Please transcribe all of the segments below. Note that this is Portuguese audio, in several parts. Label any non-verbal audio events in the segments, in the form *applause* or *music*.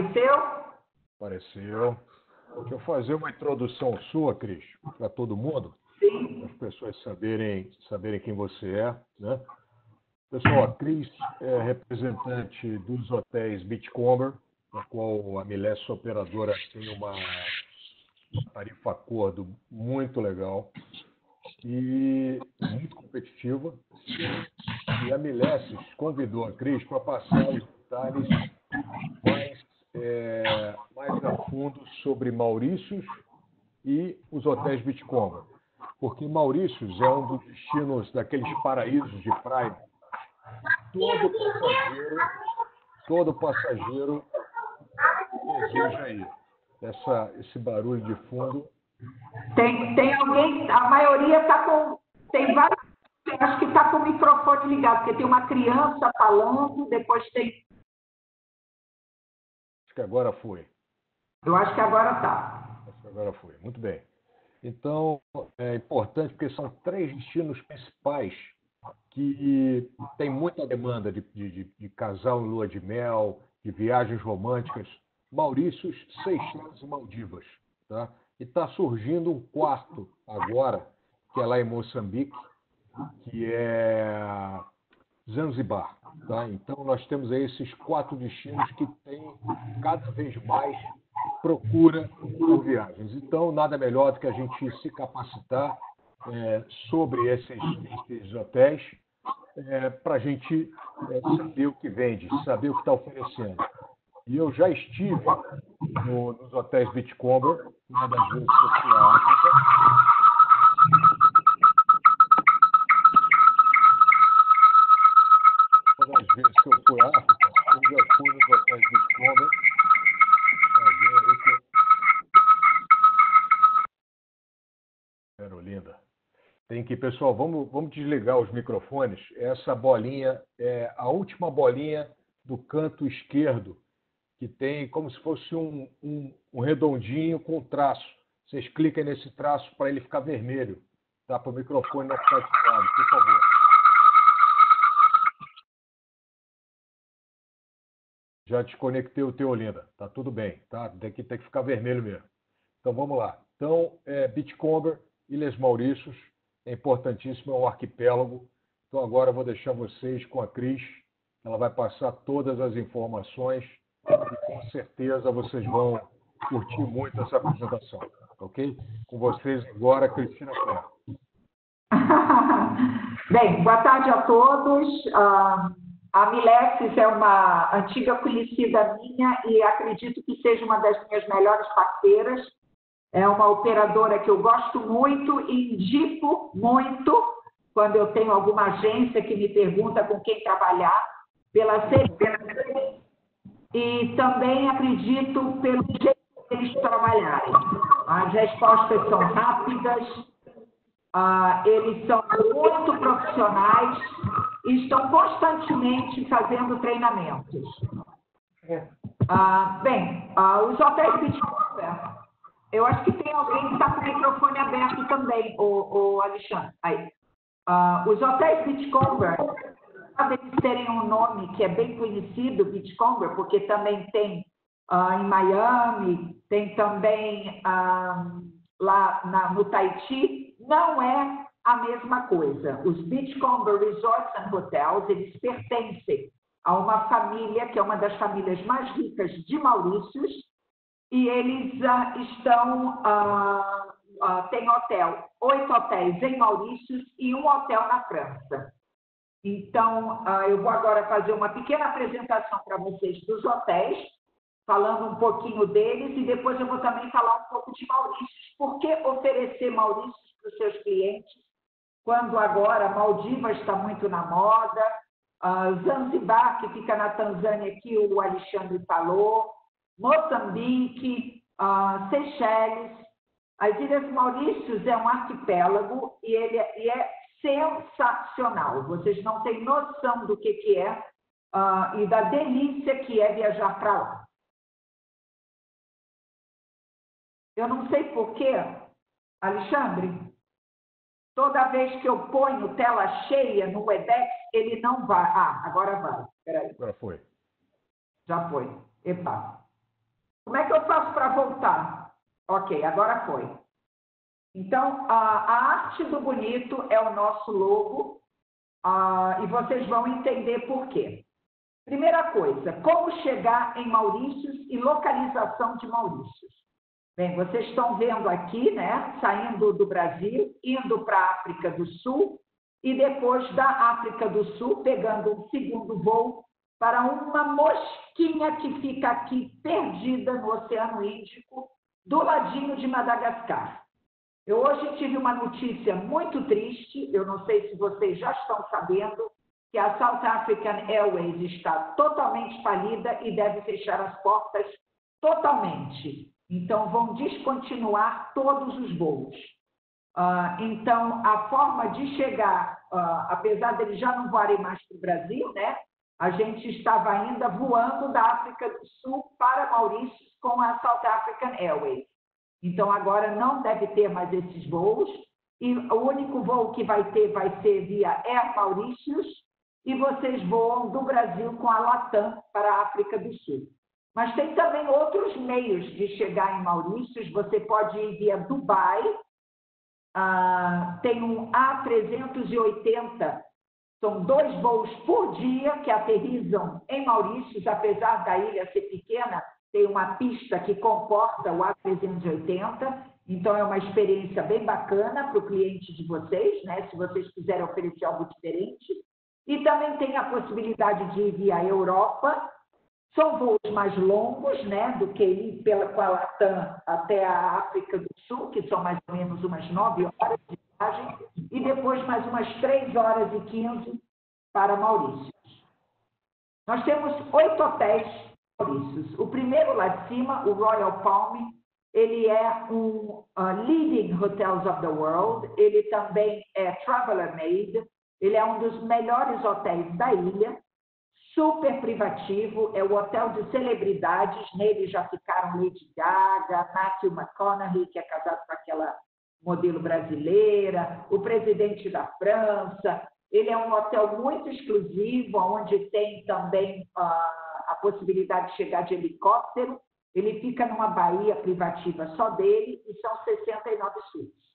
Apareceu? Apareceu. Deixa eu fazer uma introdução sua, Cris, para todo mundo. Sim. Para as pessoas saberem, saberem quem você é. Né? Pessoal, a Cris é representante dos hotéis Beachcomber, na qual a Milés Operadora tem uma, uma tarifa acordo muito legal e muito competitiva. E a Mileses convidou a Cris para passar os detalhes é, mais a fundo sobre Maurícios e os hotéis Bitcoin. Porque Maurícios é um dos destinos daqueles paraísos de praia. Todo passageiro, todo passageiro deseja ir. Essa, esse barulho de fundo tem, tem alguém, a maioria está com. Tem vários. Acho que está com o microfone ligado, porque tem uma criança falando, depois tem. Que agora foi. Eu acho que agora está. Acho que agora foi. Muito bem. Então, é importante porque são três destinos principais que tem muita demanda de, de, de casal em lua de mel, de viagens românticas. Maurícios, Seychelles e Maldivas. Tá? E está surgindo um quarto agora, que é lá em Moçambique, que é Zanzibar. Tá? Então, nós temos aí esses quatro destinos que têm cada vez mais procura por viagens. Então, nada melhor do que a gente se capacitar é, sobre esses, esses hotéis é, para a gente é, saber o que vende, saber o que está oferecendo. E eu já estive no, nos hotéis Beachcomber, uma das vezes que eu fui à África, nos hotéis Beachcomber. Carolina. Tem que, pessoal, vamos, vamos desligar os microfones. Essa bolinha é a última bolinha do canto esquerdo que tem como se fosse um, um, um redondinho com traço. Vocês cliquem nesse traço para ele ficar vermelho, tá? Para o microfone não ficar ativado, por favor. Já desconectei o teu, Linda. Tá tudo bem, tá? Tem que, tem que ficar vermelho mesmo. Então vamos lá. Então, é, Bitcomber, Ilhas Maurícios, é importantíssimo, é um arquipélago. Então agora eu vou deixar vocês com a Cris. Ela vai passar todas as informações e com certeza vocês vão curtir muito essa apresentação, ok? Com vocês agora, Cristina. *laughs* Bem, boa tarde a todos. Uh, a Milesis é uma antiga conhecida minha e acredito que seja uma das minhas melhores parceiras. É uma operadora que eu gosto muito e indico muito quando eu tenho alguma agência que me pergunta com quem trabalhar, pela, pela e também acredito pelo jeito eles trabalharem. As respostas são rápidas, uh, eles são muito profissionais e estão constantemente fazendo treinamentos. Uh, bem, uh, os hotéis Bitcoin, eu acho que tem alguém que está com o microfone aberto também, o, o Alexandre. Aí. os hotéis Bitcoin deles terem um nome que é bem conhecido, Beachcomber, porque também tem uh, em Miami, tem também uh, lá na, no Tahiti, não é a mesma coisa. Os Beachcomber Resorts and Hotels, eles pertencem a uma família que é uma das famílias mais ricas de Maurícios, e eles uh, estão, uh, tem hotel, oito hotéis em Maurícios e um hotel na França. Então, ah, eu vou agora fazer uma pequena apresentação para vocês dos hotéis, falando um pouquinho deles, e depois eu vou também falar um pouco de Maurícios. Por que oferecer Maurícios para os seus clientes, quando agora Maldivas está muito na moda, Zanzibar, que fica na Tanzânia, que o Alexandre falou, Moçambique, Seychelles. As Ilhas Maurícios é um arquipélago e ele é, e é sensacional. Vocês não têm noção do que, que é e da delícia que é viajar para lá. Eu não sei porquê, Alexandre, toda vez que eu ponho tela cheia no Webex, ele não vai. Ah, agora vai. Peraí. Agora foi. Já foi. Epa. Como é que eu faço para voltar? Ok, agora foi. Então, a, a, arte do bonito é o nosso logo uh, e vocês vão entender por quê. Primeira coisa, como chegar em Maurícios e localização de Maurícios. Bem, vocês estão vendo aqui, né, saindo do Brasil, indo para a África do Sul e depois da África do Sul, pegando um segundo voo para uma mosquinha que fica aqui perdida no Oceano Índico, do ladinho de Madagascar. Eu hoje tive uma notícia muito triste, eu não sei se vocês já estão sabendo, que a South African Airways está totalmente falida e deve fechar as portas totalmente. Então, vão descontinuar todos os voos. Uh, então, a forma de chegar, uh, apesar deles já não voarem mais para o Brasil, né? A gente estava ainda voando da África do Sul para Maurício com a South African Airways. Então, agora não deve ter mais esses voos. E o único voo que vai ter vai ser via Air Mauritius. E vocês voam do Brasil com a Latam para a África do Sul. Mas tem também outros meios de chegar em Maurícios. Você pode ir via Dubai. Ah, tem um A380 são dois voos por dia que aterrizam em Maurícios, apesar da ilha ser pequena, tem uma pista que comporta o A380, então é uma experiência bem bacana para o cliente de vocês, né? Se vocês quiserem oferecer algo diferente. E também tem a possibilidade de ir via Europa. São voos mais longos, né? Do que ir pela, Latam até a África do Sul, que são mais ou menos umas nove horas de viagem, e depois mais umas três horas e quinze para Maurício. Nós temos oito hotéis Maurícios. O primeiro lá de cima, o Royal Palm, ele é um uh, leading hotels of the world. Ele também é traveler made. Ele é um dos melhores hotéis da ilha. Super privativo, é o hotel de celebridades. Nele já ficaram Lady Gaga, Matthew McConaughey, que é casado com aquela modelo brasileira, o presidente da França. Ele é um hotel muito exclusivo, onde tem também uh, a possibilidade de chegar de helicóptero. Ele fica numa baía privativa só dele e são 69 suítes.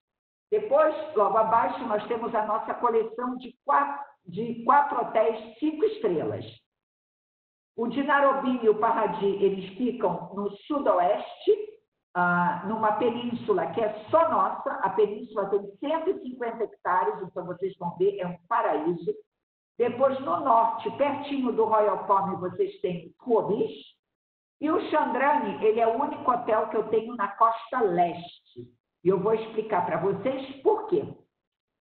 Depois, logo abaixo, nós temos a nossa coleção de quatro, de quatro hotéis cinco estrelas. O de Nairobi e o Paradi, eles ficam no sudoeste, ah, numa península que é só nossa. A península tem 150 hectares, então vocês vão ver, é um paraíso. Depois, no norte, pertinho do Royal Palm, vocês têm Kuobis. E o Chandrani, ele é o único hotel que eu tenho na costa leste. E eu vou explicar para vocês por quê.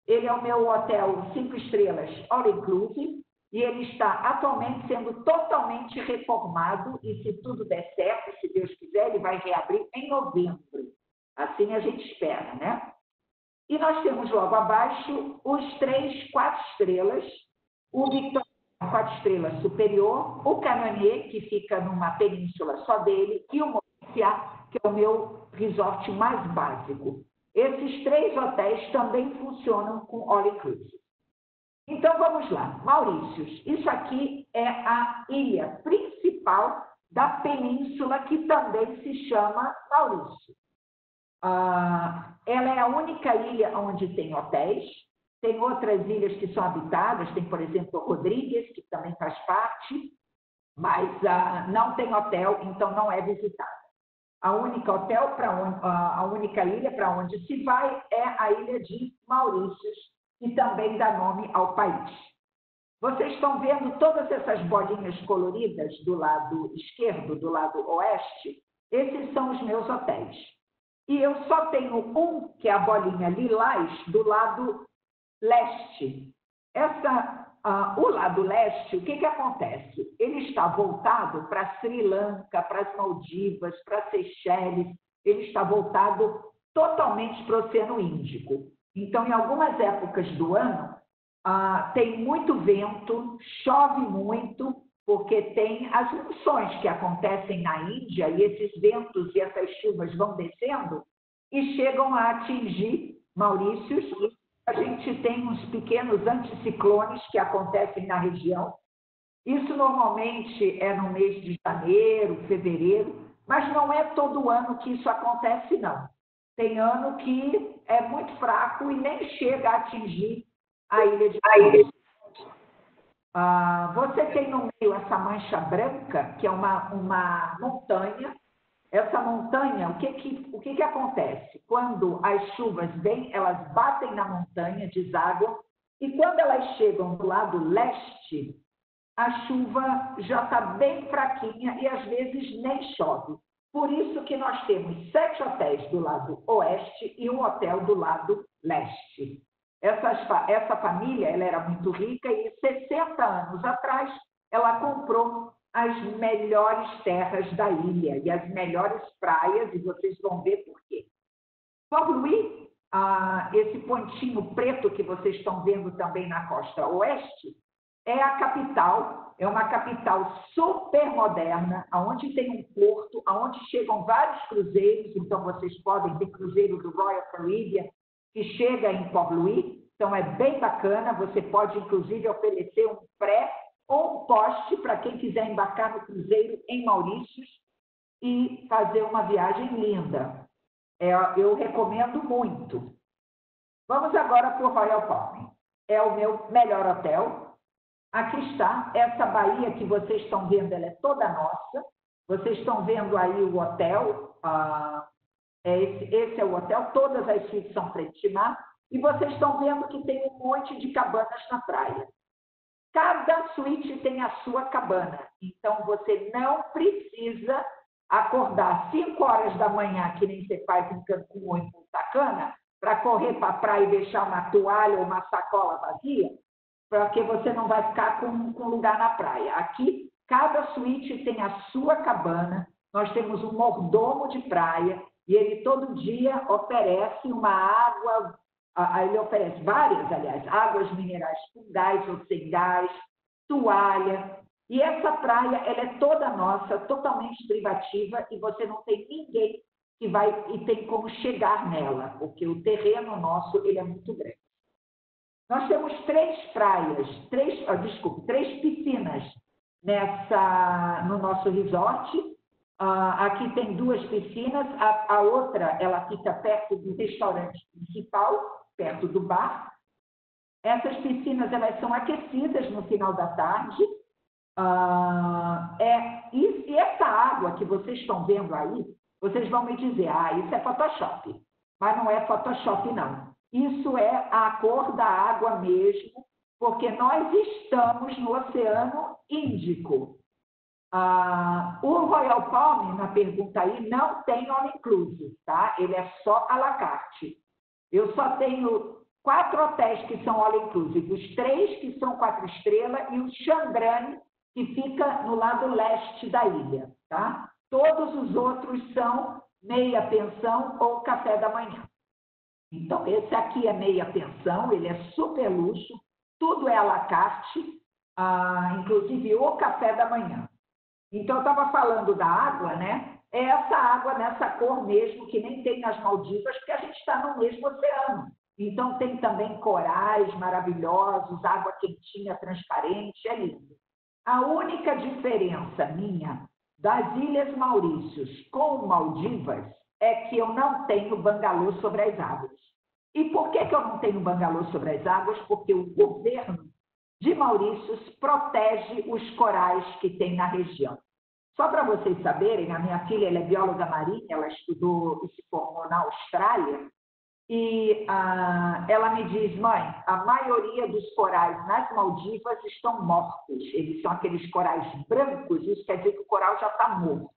Ele é o meu hotel cinco estrelas all inclusive e ele está atualmente sendo totalmente reformado e se tudo der certo, se Deus quiser, ele vai reabrir em novembro. Assim a gente espera, né? E nós temos logo abaixo os três quatro estrelas o Victoria quatro estrelas superior, o Canonier, que fica numa península só dele, e o Mauritius, que é o meu resort mais básico. Esses três hotéis também funcionam com all inclusive. Então vamos lá, Maurícios. Isso aqui é a ilha principal da península que também se chama Maurício. Ah, ela é a única ilha onde tem hotéis. Tem outras ilhas que são habitadas, tem, por exemplo, Rodrigues, que também faz parte, mas uh, não tem hotel, então não é visitada. A única hotel para uh, a única ilha para onde se vai é a ilha de Maurícios, que também dá nome ao país. Vocês estão vendo todas essas bolinhas coloridas do lado esquerdo, do lado oeste? Esses são os meus hotéis. E eu só tenho um, que é a bolinha lilás, do lado leste. Essa, uh, o lado leste, o que, que acontece? Ele está voltado para Sri Lanka, para as Maldivas, para Seychelles, ele está voltado totalmente para o Oceano Índico. Então, em algumas épocas do ano, uh, tem muito vento, chove muito, porque tem as monções que acontecem na Índia, e esses ventos e essas chuvas vão descendo e chegam a atingir Maurícios a gente tem uns pequenos anticiclones que acontecem na região. Isso normalmente é no mês de janeiro, fevereiro, Mas não é todo ano que isso acontece, não. Tem ano que é muito fraco e nem chega a atingir a ilha de Cruz. Ah, você tem no meio essa mancha branca, que é uma, uma montanha. Essa montanha, o que que, o que que acontece? Quando as chuvas vêm, elas batem na montanha, deságua, e quando elas chegam do lado leste, a chuva já está bem fraquinha e às vezes nem chove. Por isso que nós temos sete hotéis do lado oeste e um hotel do lado leste. Essa, essa família ela era muito rica e 60 anos atrás ela comprou as melhores terras da ilha e as melhores praias, e vocês vão ver por quê. Port ah, esse pontinho preto que vocês estão vendo também na costa oeste, é a capital, é uma capital super moderna, onde tem um porto, onde chegam vários cruzeiros, então vocês podem ter cruzeiro do Royal Caribbean, que chega em Port Louis, então é bem bacana, você pode inclusive oferecer um pré ou um poste para quem quiser embarcar no cruzeiro em Maurícios e fazer uma viagem linda. É, eu recomendo muito. Vamos agora para o Royal Palm. É o meu melhor hotel. Aqui está, essa baía que vocês estão vendo, ela é toda nossa. Vocês estão vendo aí o hotel, ah, é esse, esse, é o hotel, todas as suítes são frente mar, e vocês estão vendo que tem um monte de cabanas na praia. Cada suíte tem a sua cabana, então você não precisa acordar 5 horas da manhã, que nem você faz em Cancún ou em Punta Cana, para correr para a praia e deixar uma toalha ou uma sacola vazia, porque você não vai ficar com, com lugar na praia. Aqui, cada suíte tem a sua cabana, nós temos um mordomo de praia, e ele todo dia oferece uma água, ele oferece várias, aliás, águas minerais com gás ou sem gás, toalha. E essa praia, ela é toda nossa, totalmente privativa, e você não tem ninguém que vai e tem como chegar nela, porque o terreno nosso ele é muito grande. Nós temos três praias, três, oh, desculpe, três piscinas nessa no nosso resort. Uh, aqui tem duas piscinas, a, a, outra ela fica perto do restaurante principal, perto do bar. Essas piscinas elas são aquecidas no final da tarde. Uh, é, e, e, essa água que vocês estão vendo aí, vocês vão me dizer, ah, isso é Photoshop. Mas não é Photoshop, não. Isso é a cor da água mesmo, porque nós estamos no Oceano Índico. Ah, o Royal Palm, na pergunta aí, não tem all inclusive, tá? Ele é só à la carte. Eu só tenho quatro hotéis que são all inclusive, os três que são quatro estrelas e o Chandrani, que fica no lado leste da ilha, tá? Todos os outros são meia pensão ou café da manhã. Então, esse aqui é meia pensão, ele é super luxo, tudo é à la carte, ah, inclusive o café da manhã. Então, eu estava falando da água, né? É essa água nessa cor mesmo, que nem tem nas Maldivas, porque a gente está no mesmo oceano. Então, tem também corais maravilhosos, água quentinha, transparente, é lindo. A única diferença minha das Ilhas Maurícios com Maldivas é que eu não tenho bangalô sobre as águas. E por que, que eu não tenho bangalô sobre as águas? Porque o governo de Maurícios protege os corais que tem na região. Só para vocês saberem, a minha filha é bióloga marinha, ela estudou e se formou na Austrália, e ah, ela me diz, mãe, a maioria dos corais nas Maldivas estão mortos. Eles são aqueles corais brancos, isso quer dizer que o coral já está morto.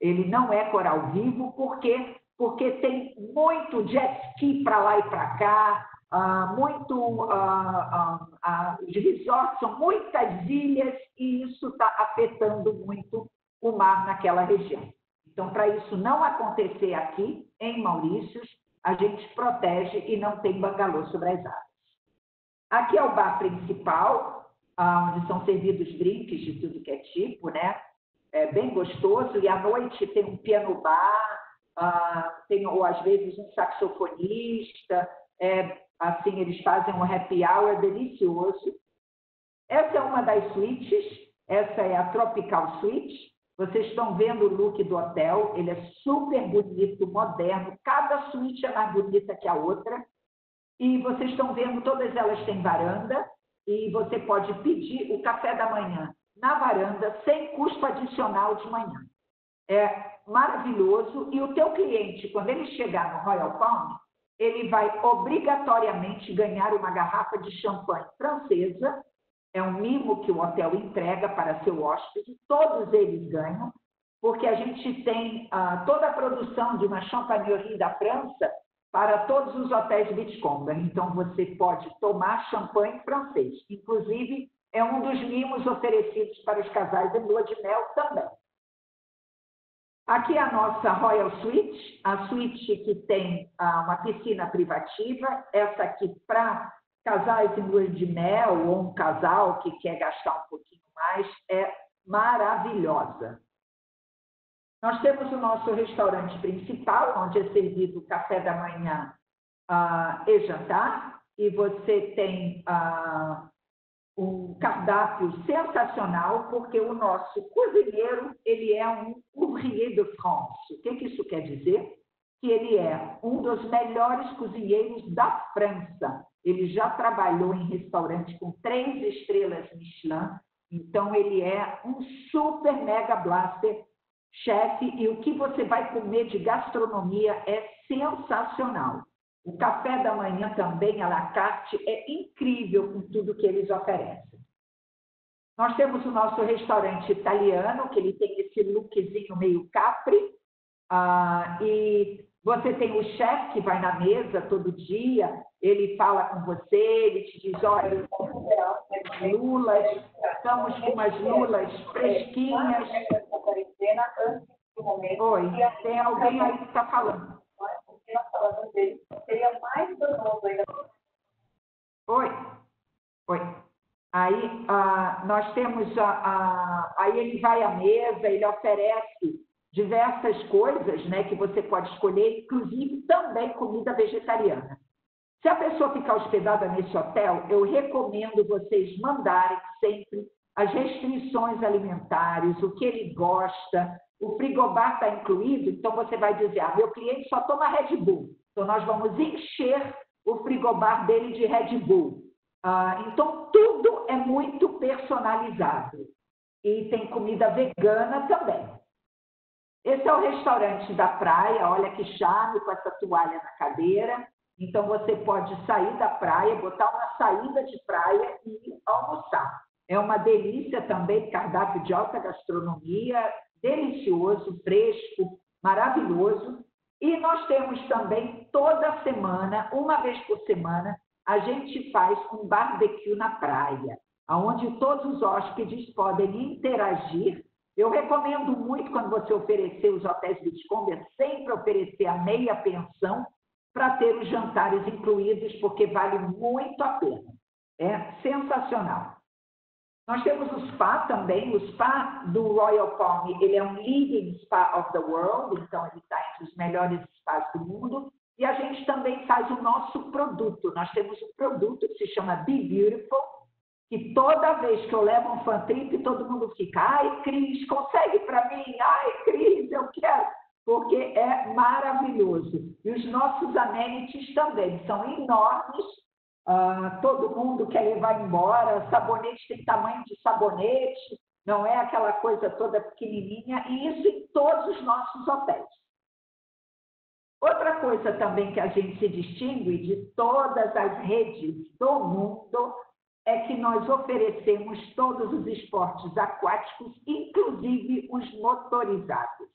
Ele não é coral vivo, porque porque tem muito jet ski para lá e para cá, ah, muito ah, ah, os resorts são muitas ilhas e isso está afetando muito o mar naquela região. Então, para isso não acontecer aqui em Maurícios, a gente protege e não tem bangalô sobre as águas. Aqui é o bar principal, onde são servidos drinks de tudo que é tipo, né? É bem gostoso. E à noite tem um piano bar, tem, ou às vezes um saxofonista. É, assim, eles fazem um happy hour delicioso. Essa é uma das suítes, essa é a Tropical Suite. Vocês estão vendo o look do hotel, ele é super bonito, moderno, cada suíte é mais bonita que a outra. E vocês estão vendo, todas elas têm varanda, e você pode pedir o café da manhã na varanda, sem custo adicional de manhã. É maravilhoso, e o teu cliente, quando ele chegar no Royal Palm, ele vai obrigatoriamente ganhar uma garrafa de champanhe francesa é um mimo que o hotel entrega para seu hóspede, todos eles ganham, porque a gente tem ah, toda a produção de uma champanherie da França para todos os hotéis Beachcomber. Então, você pode tomar champanhe francês. Inclusive, é um dos mimos oferecidos para os casais de lua de mel também. Aqui é a nossa Royal Suite, a suíte que tem ah, uma piscina privativa, essa aqui para casais em lua de mel ou um casal que quer gastar um pouquinho mais, é maravilhosa. Nós temos o nosso restaurante principal, onde é servido café da manhã uh, e jantar, e você tem uh, um cardápio sensacional, porque o nosso cozinheiro ele é um ouvrier de France. O que, que isso quer dizer? Que ele é um dos melhores cozinheiros da França. Ele já trabalhou em restaurante com três estrelas Michelin, então ele é um super mega blaster chefe e o que você vai comer de gastronomia é sensacional. O café da manhã também, à la carte, é incrível com tudo que eles oferecem. Nós temos o nosso restaurante italiano, que ele tem esse lookzinho meio capri, uh, e você tem o chefe que vai na mesa todo dia, ele fala com você, ele te diz, olha, lulas, estamos com umas lulas fresquinhas. Oi, tem alguém aí que está falando. Oi, oi. Aí ah, nós temos, a, a, aí ele vai à mesa, ele oferece diversas coisas né, que você pode escolher, inclusive também comida vegetariana. Se a pessoa ficar hospedada nesse hotel, eu recomendo vocês mandarem sempre as restrições alimentares, o que ele gosta, o frigobar está incluído, então você vai dizer, ah, meu cliente só toma Red Bull, então nós vamos encher o frigobar dele de Red Bull. Ah, então tudo é muito personalizado. E tem comida vegana também. Esse é o restaurante da praia, olha que charme com essa toalha na cadeira. Então você pode sair da praia, botar uma saída de praia e almoçar. É uma delícia também, cardápio de alta gastronomia, delicioso, fresco, maravilhoso. E nós temos também toda semana, uma vez por semana, a gente faz um barbecue na praia, onde todos os hóspedes podem interagir eu recomendo muito quando você oferecer os hotéis Bitcoin, sempre oferecer a meia pensão para ter os jantares incluídos, porque vale muito a pena. É sensacional. Nós temos o spa também, o spa do Royal Palm, ele é um leading spa of the world, então ele está entre os melhores spas do mundo. E a gente também faz o nosso produto. Nós temos um produto que se chama Be Beautiful, que toda vez que eu levo um fantrip, todo mundo fica, ai, Cris, consegue para mim? Ai, Cris, eu quero. Porque é maravilhoso. E os nossos amenities também são enormes. Uh, todo mundo quer levar embora. Sabonete tem tamanho de sabonete, não é aquela coisa toda pequenininha. E isso em todos os nossos hotéis. Outra coisa também que a gente se distingue de todas as redes do mundo é que nós oferecemos todos os esportes aquáticos, inclusive os motorizados.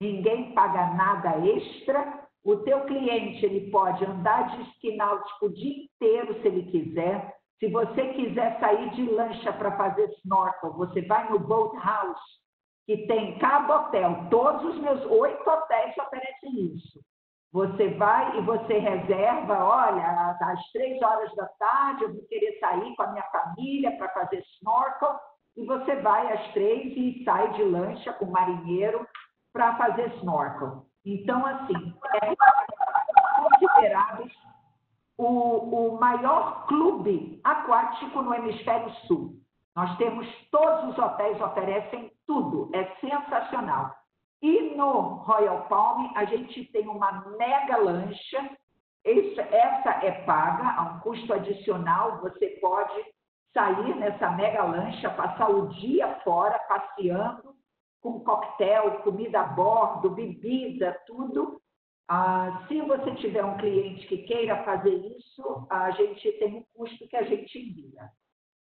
Ninguém paga nada extra. O teu cliente ele pode andar de esqui o dia inteiro se ele quiser. Se você quiser sair de lancha para fazer snorkel, você vai no Boat House, que tem cada hotel. Todos os meus oito hotéis oferecem isso. Você vai e você reserva, olha, às três horas da tarde eu vou querer sair com a minha família para fazer snorkel, e você vai às três e sai de lancha com o marinheiro para fazer snorkel. Então, assim, é considerados o, o maior clube aquático no hemisfério sul. Nós temos, todos os hotéis oferecem tudo é sensacional. E no Royal Palm, a gente tem uma mega lancha. essa é paga, a um custo adicional. Você pode sair nessa mega lancha, passar o dia fora, passeando, com coquetel, comida a bordo, bebida, tudo. Ah, se você tiver um cliente que queira fazer isso, a gente tem um custo que a gente envia.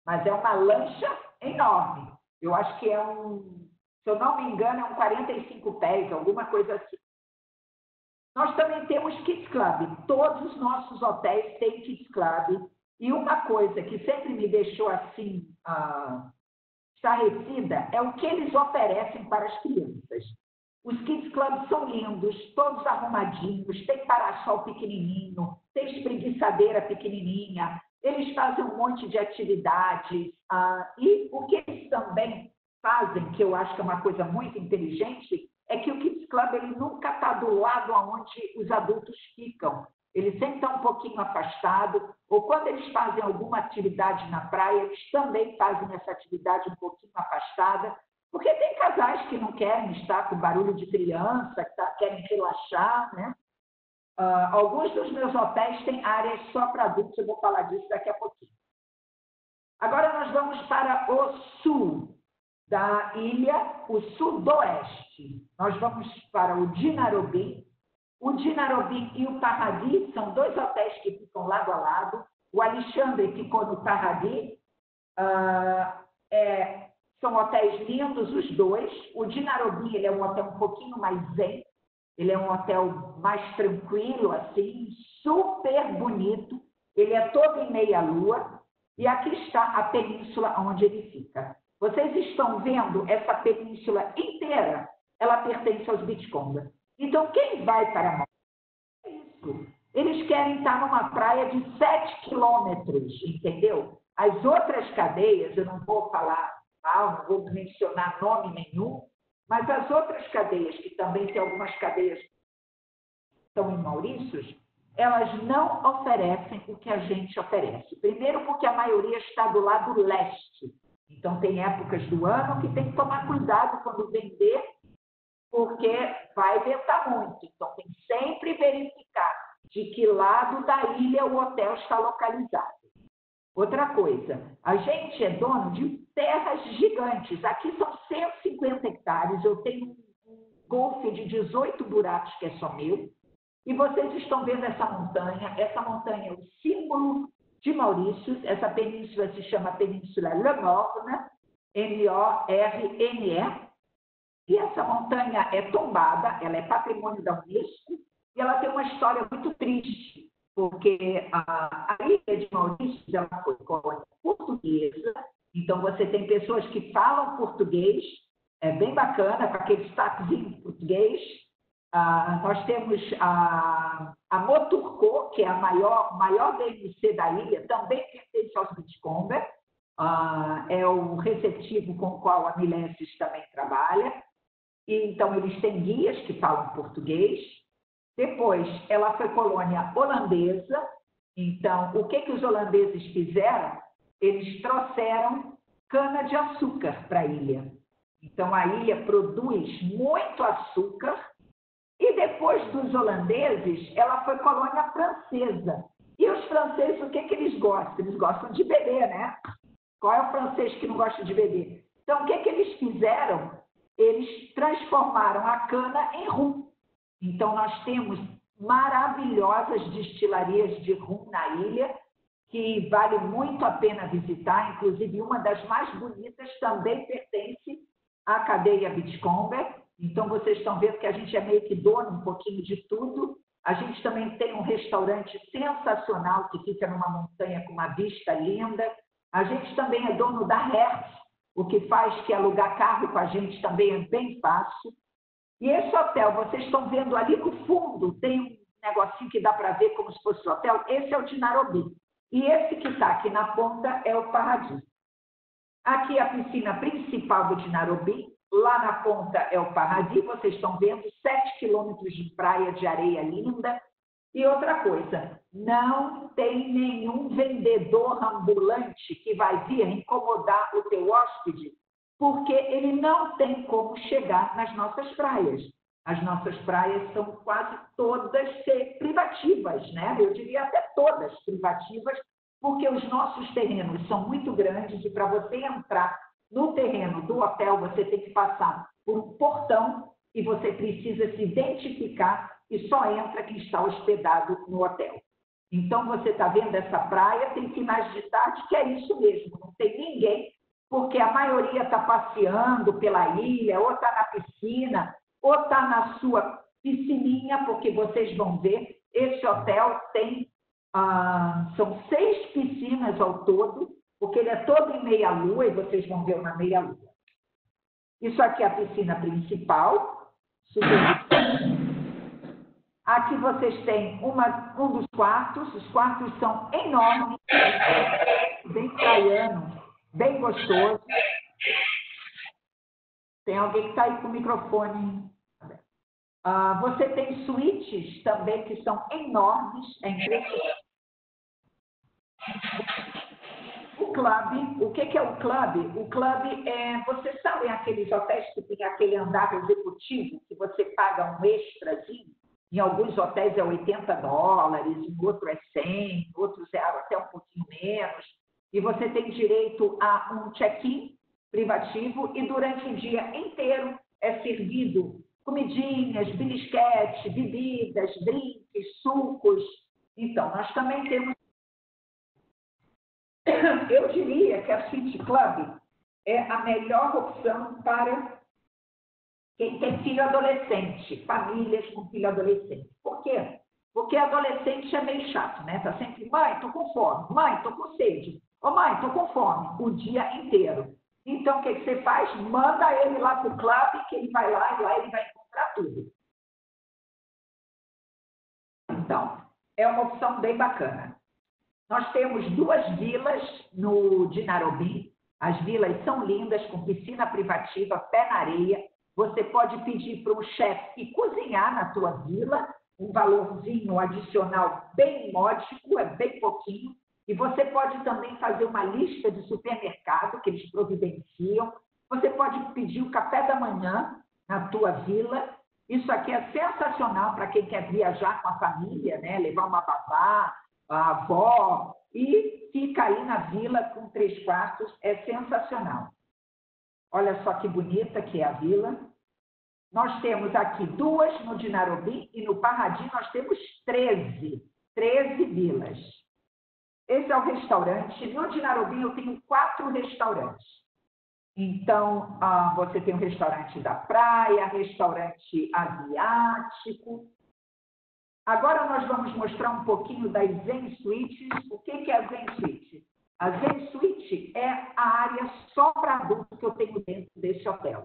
Mas é uma lancha enorme. Eu acho que é um, se eu não me engano, é um 45 pés, alguma coisa assim. Nós também temos Kids Club. Todos os nossos hotéis têm Kids Club. E uma coisa que sempre me deixou assim, ah, estarrecida, é o que eles oferecem para as crianças. Os Kids Clubs são lindos, todos arrumadinhos, tem para-sol pequenininho, tem espreguiçadeira pequenininha, eles fazem um monte de atividades. Ah, e o que eles também fazem, que eu acho que é uma coisa muito inteligente, é que o Kids Club ele nunca está do lado onde os adultos ficam. Ele sempre está um pouquinho afastado, ou quando eles fazem alguma atividade na praia, eles também fazem essa atividade um pouquinho afastada, porque tem casais que não querem estar com barulho de criança, que tá, querem relaxar, né? Uh, alguns dos meus hotéis têm áreas só para adultos, eu vou falar disso daqui a pouquinho. Agora nós vamos para o sul da ilha, o sudoeste. Nós vamos para o Dinarobi. O Dinarobi e o Parradi são dois hotéis que ficam lado a lado. O Alexandre ficou no Parradi. Uh, é, são hotéis lindos os dois. O Dinarobi ele é um hotel um pouquinho mais zen. Ele é um hotel mais tranquilo, assim, super bonito. Ele é todo em meia lua. E aqui está a península onde ele fica. Vocês estão vendo essa península inteira? Ela pertence aos Bitconga. Então, quem vai para a é isso. Eles querem estar numa praia de 7 quilômetros, entendeu? As outras cadeias, eu não vou falar não vou mencionar nome nenhum, mas as outras cadeias, que também tem algumas cadeias que estão em Maurícios, elas não oferecem o que a gente oferece. Primeiro, porque a maioria está do lado leste. Então, tem épocas do ano que tem que tomar cuidado quando vender, porque vai ventar muito. Então, tem que sempre verificar de que lado da ilha o hotel está localizado. Outra coisa, a gente é dono de terras gigantes. Aqui são 150 hectares. Eu tenho um golfe de 18 buracos que é só meu. E vocês estão vendo essa montanha. Essa montanha é o símbolo de Maurício. Essa península se chama Península Le Morne, M-O-R-N-E. E essa montanha é tombada, ela é patrimônio da Unesco, e ela tem uma história muito triste porque a, a ilha de Maurício já foi colônia portuguesa, então você tem pessoas que falam português, é bem bacana, com aquele sotaquezinho português. Ah, nós temos a, a Moturco, que é a maior, maior DMC da ilha, também pertence aos Bitcomber, ah, é o receptivo com o qual a Milensis também trabalha. E, então, eles têm guias que falam português. Depois, ela foi colônia holandesa. Então, o que, que os holandeses fizeram? Eles trouxeram cana-de-açúcar para a ilha. Então, a ilha produz muito açúcar. E depois dos holandeses, ela foi colônia francesa. E os franceses, o que, que eles gostam? Eles gostam de beber, né? Qual é o francês que não gosta de beber? Então, o que, que eles fizeram? Eles transformaram a cana em rum. Então, nós temos maravilhosas destilarias de rum na ilha, que vale muito a pena visitar. Inclusive, uma das mais bonitas também pertence à cadeia Bitcomber. Então, vocês estão vendo que a gente é meio que dono um pouquinho de tudo. A gente também tem um restaurante sensacional que fica numa montanha com uma vista linda. A gente também é dono da Hertz, o que faz que alugar carro com a gente também é bem fácil. E esse hotel, vocês estão vendo ali no fundo, tem um negocinho que dá para ver como se fosse o hotel. Esse é o Dinarobi. E esse que está aqui na ponta é o Parradis. Aqui é a piscina principal do Dinarobi. Lá na ponta é o Parradi. Vocês estão vendo 7 quilômetros de praia de areia linda. E outra coisa, não tem nenhum vendedor ambulante que vai vir incomodar o teu hóspede porque ele não tem como chegar nas nossas praias. As nossas praias são quase todas privativas, né? Eu diria até todas privativas, porque os nossos terrenos são muito grandes e para você entrar no terreno do hotel, você tem que passar por um portão e você precisa se identificar e só entra quem está hospedado no hotel. Então, você está vendo essa praia, tem finais de tarde que é isso mesmo, não tem ninguém, porque a maioria está passeando pela ilha, ou está na piscina, ou está na sua piscininha, porque vocês vão ver, esse hotel tem, ah, são seis piscinas ao todo, porque ele é todo em meia-lua, e vocês vão ver uma meia-lua. Isso aqui é a piscina principal, Aqui vocês têm uma, um dos quartos, os quartos são enormes, bem praiano, bem gostoso. Tem alguém que está aí com o microfone Uh, você tem suítes também que são enormes, é impressionante. O clube, o que, que é o clube? O clube é, vocês sabem aqueles hotéis que tem aquele andar executivo, que você paga um extrazinho? Em alguns hotéis é 80 dólares, em outro é 100, em outros é até um pouquinho menos. E você tem direito a um check-in privativo e durante o dia inteiro é servido comidinhas, belisquete, bebidas, drinks, sucos. Então, nós também temos. *coughs* Eu diria que a City Club é a melhor opção para quem tem filho adolescente, famílias com filho adolescente. Por quê? Porque adolescente é meio chato, né? Tá sempre, mãe, tô com fome, mãe, tô com sede, ô mãe, tô com fome, o dia inteiro. Então, o que, você faz? Manda ele lá para o clube, que ele vai lá e lá ele vai encontrar tudo. Então, é uma opção bem bacana. Nós temos duas vilas no de Nairobi. As vilas são lindas, com piscina privativa, pé na areia. Você pode pedir para um chefe cozinhar na tua vila, um valorzinho adicional bem módico, é bem pouquinho, e você pode também fazer uma lista de supermercado que eles providenciam. Você pode pedir o café da manhã na tua vila. Isso aqui é sensacional para quem quer viajar com a família, né? Levar uma babá, a avó e fica aí na vila com três quartos. É sensacional. Olha só que bonita que é a vila. Nós temos aqui duas no Dinarobi e no Parradim nós temos 13. 13 vilas. Esse é o restaurante. No Dinarubi eu tenho quatro restaurantes. Então, ah, você tem o restaurante da praia, restaurante asiático. Agora nós vamos mostrar um pouquinho das Zen Suites. O que é a Zen Suite? A Zen Suite é a área só para adultos que eu tenho dentro desse hotel.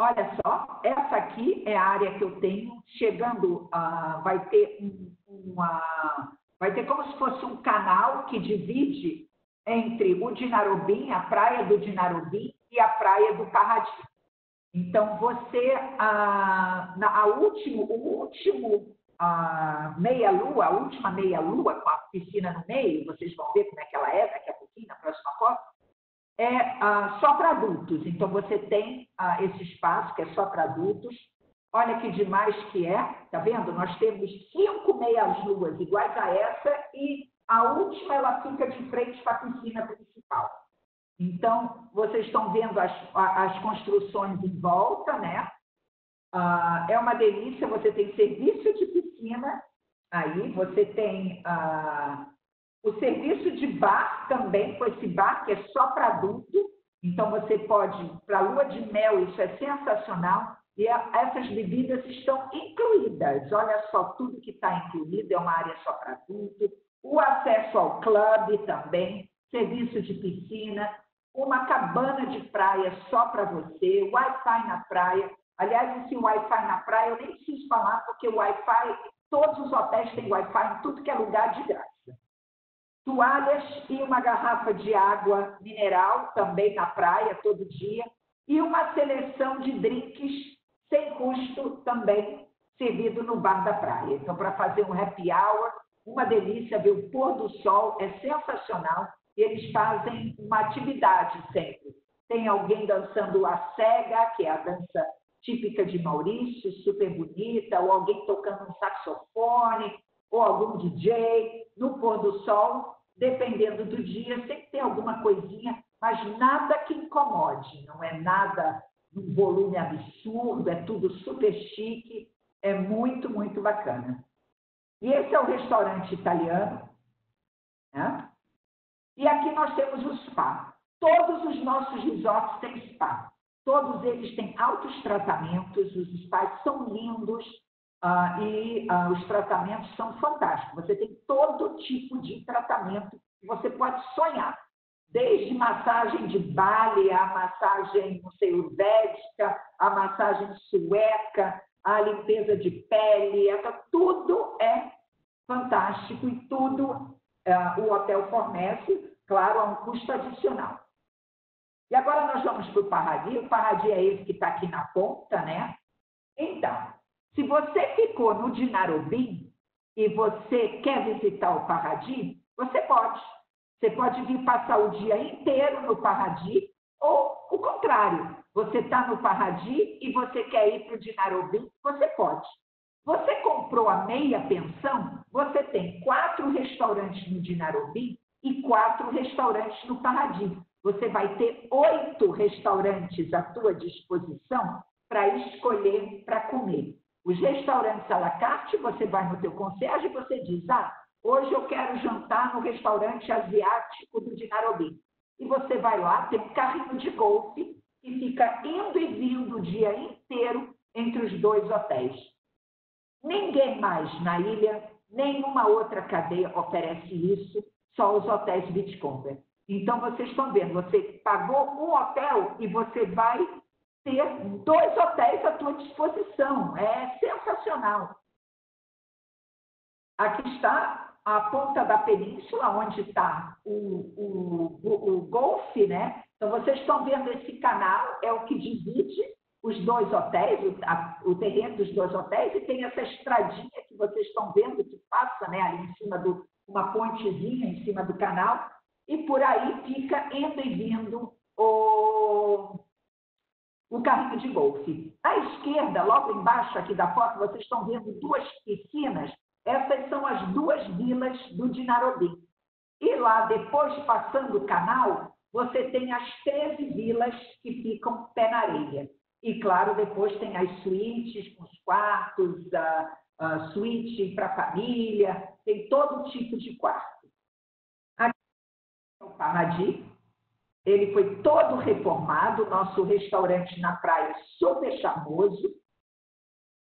Olha só, essa aqui é a área que eu tenho. Chegando, uh, vai ter um, uma, vai ter como se fosse um canal que divide entre o Dinarobim, a praia do Dinarobim e a praia do Parradim. Então você, a, na, a último, o último a meia lua, a última meia lua com a piscina no meio, vocês vão ver como é que ela é daqui a pouquinho na próxima foto é ah, só para adultos. Então, você tem ah, esse espaço que é só para adultos. Olha que demais que é, tá vendo? Nós temos cinco meias-luas iguais a essa e a última ela fica de frente para a piscina principal. Então, vocês estão vendo as, as construções em volta, né? Ah, é uma delícia, você tem serviço de piscina, aí você tem ah, o serviço de bar também, com esse bar que é só para adulto, então você pode, para lua de mel, isso é sensacional. E essas bebidas estão incluídas. Olha só, tudo que está incluído é uma área só para adulto. O acesso ao clube também, serviço de piscina, uma cabana de praia só para você, Wi-Fi na praia. Aliás, esse Wi-Fi na praia eu nem preciso falar, porque o Wi-Fi, todos os hotéis têm Wi-Fi em tudo que é lugar de graça toalhas e uma garrafa de água mineral também na praia todo dia e uma seleção de drinks sem custo também servido no bar da praia. Então, para fazer um happy hour, uma delícia ver o pôr do sol, é sensacional. e eles fazem uma atividade sempre. Tem alguém dançando a cega, que é a dança típica de Maurício, super bonita, ou alguém tocando um saxofone, ou algum DJ, no pôr do sol, dependendo do dia, sempre tem alguma coisinha, mas nada que incomode, não é nada um volume absurdo, é tudo super chique, é muito, muito bacana. E esse é o restaurante italiano. Né? E aqui nós temos o spa. Todos os nossos resorts têm spa. Todos eles têm altos tratamentos, os spas são lindos uh, e uh, os tratamentos são fantásticos. Você tem todo tipo de tratamento que você pode sonhar desde massagem de Bali, a massagem, não sei, urvédica, a massagem sueca, a limpeza de pele, tudo é fantástico e tudo uh, o hotel fornece, claro, a um custo adicional. E agora nós vamos para o Parradi. O Parradi é esse que está aqui na ponta, né? Então, se você ficou no Dinarobim e você quer visitar o Parradi, você pode. Você pode vir passar o dia inteiro no Parradi, ou o contrário, você está no Parradi e você quer ir para o Dinarobim, você pode. Você comprou a meia pensão, você tem quatro restaurantes no Dinarobim e quatro restaurantes no Parradi. Você vai ter oito restaurantes à sua disposição para escolher para comer. Os restaurantes à la carte, você vai no teu concierge e você diz, ah, Hoje eu quero jantar no restaurante asiático do Dinarobim. E você vai lá, tem um carrinho de golfe e fica indo e vindo o dia inteiro entre os dois hotéis. Ninguém mais na ilha, nenhuma outra cadeia oferece isso, só os hotéis Beachcomber. Então vocês estão vendo, você pagou um hotel e você vai ter dois hotéis à sua disposição. É sensacional. Aqui está a ponta da península, onde está o, o, o, o Golfe, né? Então, vocês estão vendo esse canal, é o que divide os dois hotéis, o, a, o terreno dos dois hotéis, e tem essa estradinha que vocês estão vendo, que passa né, ali em cima de uma pontezinha em cima do canal, e por aí fica indo o, o carrinho de golfe. À esquerda, logo embaixo aqui da foto, vocês estão vendo duas piscinas essas são as duas vilas do Dinarobim. E lá, depois, passando o canal, você tem as 13 vilas que ficam pé na areia. E, claro, depois tem as suítes com os quartos, a, a suíte para família, tem todo tipo de quarto. É Paradi, ele foi todo reformado, nosso restaurante na praia super charmoso,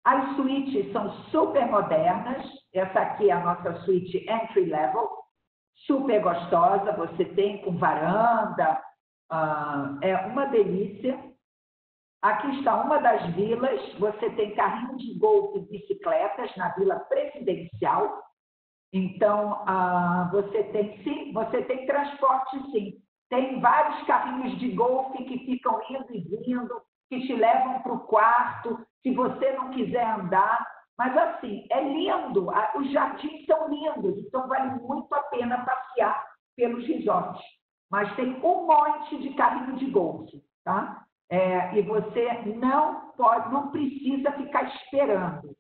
as suítes são super modernas. Essa aqui é a nossa suíte entry level, super gostosa. Você tem com varanda, uh, é uma delícia. Aqui está uma das vilas. Você tem carrinho de golfe e bicicletas na Vila Presidencial. Então, uh, você tem sim, você tem transporte sim. Tem vários carrinhos de golfe que ficam indo e vindo, que te levam para o quarto, se você não quiser andar. Mas assim, é lindo, os jardins são lindos, então vale muito a pena passear pelos resorts. Mas tem um monte de carrinho de golfe, tá? É, e você não pode, não precisa ficar esperando.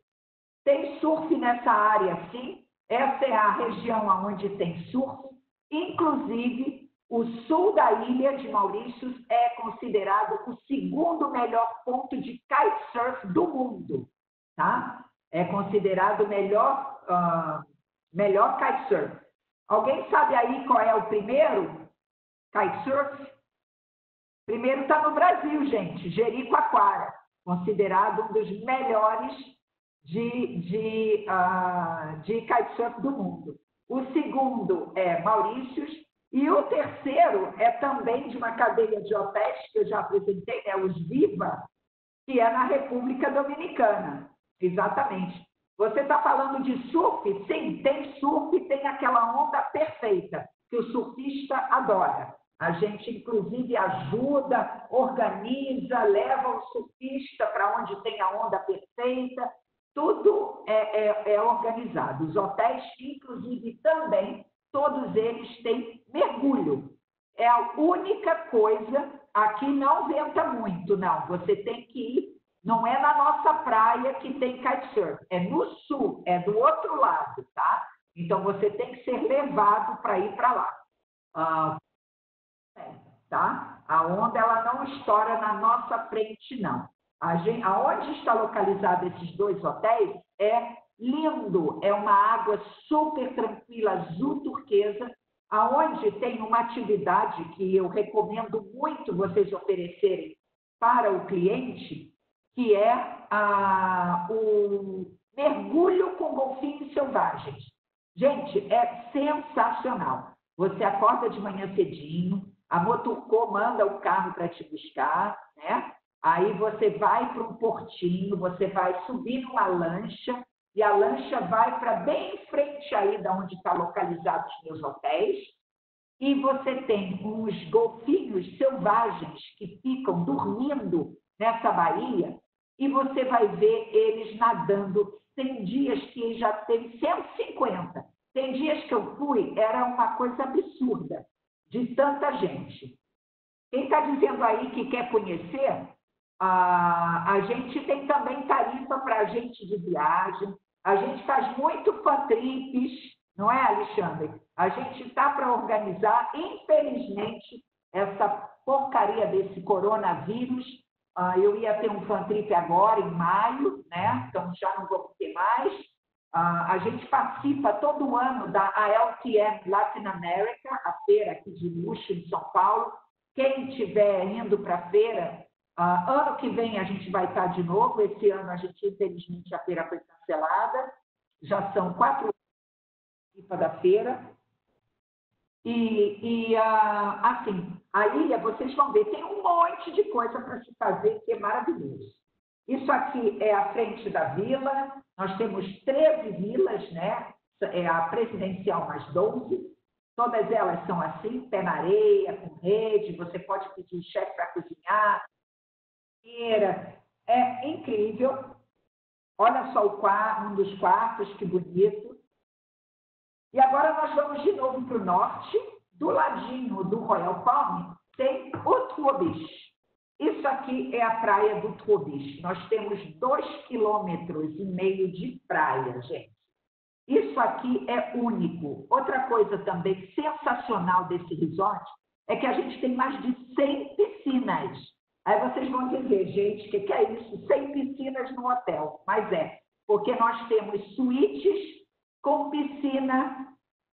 Tem surf nessa área, sim. Essa é a região onde tem surf. Inclusive, o sul da ilha de Maurícios é considerado o segundo melhor ponto de kitesurf do mundo, tá? É considerado o melhor, uh, melhor kitesurf. Alguém sabe aí qual é o primeiro kitesurf? Primeiro está no Brasil, gente, Jericoacoara, considerado um dos melhores de, de, uh, de kitesurf do mundo. O segundo é Maurícios e o terceiro é também de uma cadeia de hotéis que eu já apresentei, né, os Viva, que é na República Dominicana. Exatamente. Você está falando de surf? Sim, tem surf, tem aquela onda perfeita, que o surfista adora. A gente, inclusive, ajuda, organiza, leva o surfista para onde tem a onda perfeita. Tudo é, é, é organizado. Os hotéis, inclusive, também todos eles têm mergulho. É a única coisa, aqui não venta muito, não. Você tem que ir, não é na nossa praia que tem kitesurf, é no sul, é do outro lado, tá? Então você tem que ser levado para ir para lá. Ah, tá? A onda ela não estoura na nossa frente, não. A gente, aonde está localizado esses dois hotéis é lindo, é uma água super tranquila, azul turquesa, aonde tem uma atividade que eu recomendo muito vocês oferecerem para o cliente, que é a, o mergulho com golfinhos selvagens. Gente, é sensacional. Você acorda de manhã cedinho, a Motucô manda o carro para te buscar, né? Aí você vai para um portinho, você vai subir numa lancha, e a lancha vai para bem em frente aí da onde está localizado os meus hotéis, e você tem uns golfinhos selvagens que ficam dormindo nessa baía, e você vai ver eles nadando. Tem dias que já teve 150. Tem dias que eu fui, era uma coisa absurda, de tanta gente. Quem está dizendo aí que quer conhecer, a, a gente tem também tarifa para gente de viagem, a gente faz muito fantrips, não é, Alexandre? A gente está para organizar, infelizmente, essa porcaria desse coronavírus. Uh, eu ia ter um fantrip agora, em maio, né? Então já não vou ter mais. Uh, a gente participa todo ano da ALTM Latin America, a feira aqui de luxo em São Paulo. Quem estiver indo para a feira, Uh, ano que vem a gente vai estar de novo. Esse ano a gente, infelizmente, a feira foi cancelada. Já são quatro anos da feira. E, e uh, assim, a ilha, vocês vão ver, tem um monte de coisa para se fazer que é maravilhoso. Isso aqui é a frente da vila. Nós temos 13 vilas, né? É a presidencial mais 12. Todas elas são assim, pé na areia, com rede. Você pode pedir chefe para cozinhar, é incrível. Olha só o quarto, um dos quartos, que bonito. E agora nós vamos de novo para o norte. Do ladinho do Royal Palm tem o Tuobis. Isso aqui é a praia do Tuobis. Nós temos dois quilômetros e meio de praia, gente. Isso aqui é único. Outra coisa também sensacional desse resort é que a gente tem mais de 100 piscinas. Aí vocês vão dizer, gente, o que, que é isso? Sem piscinas no hotel. Mas é, porque nós temos suítes com piscina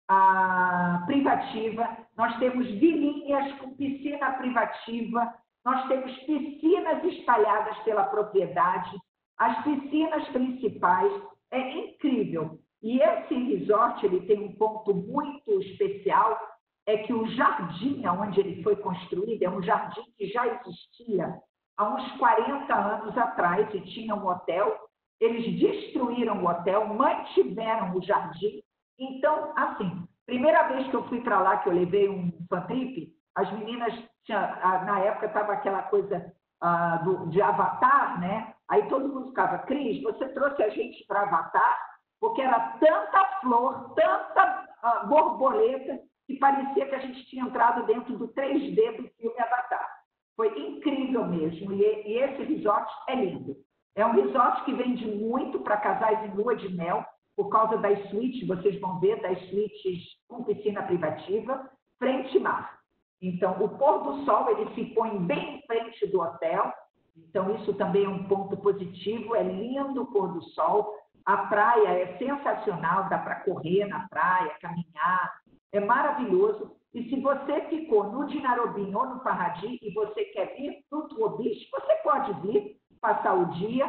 ah, privativa, nós temos vilinhas com piscina privativa, nós temos piscinas espalhadas pela propriedade, as piscinas principais, é incrível. E esse resort ele tem um ponto muito especial, é que o jardim onde ele foi construído é um jardim que já existia há uns 40 anos atrás e tinha um hotel. Eles destruíram o hotel, mantiveram o jardim. Então, assim, primeira vez que eu fui para lá, que eu levei um fantrip, as meninas, tinha, na época estava aquela coisa uh, do, de Avatar, né? Aí todo mundo ficava, Cris, você trouxe a gente para Avatar? Porque era tanta flor, tanta uh, borboleta, que parecia que a gente tinha entrado dentro do 3D do filme Avatar. Foi incrível mesmo. E, e esse resort é lindo. É um resort que vende muito para casais em lua de mel, por causa das suítes, vocês vão ver, das suítes com piscina privativa, frente mar. Então, o pôr do sol, ele se põe bem em frente do hotel, então isso também é um ponto positivo, é lindo o pôr do sol, a praia é sensacional, dá para correr na praia, caminhar, é maravilhoso. E se você ficou no Dinarobim ou no Parradi e você quer vir no Tuobis, você pode vir, passar o dia.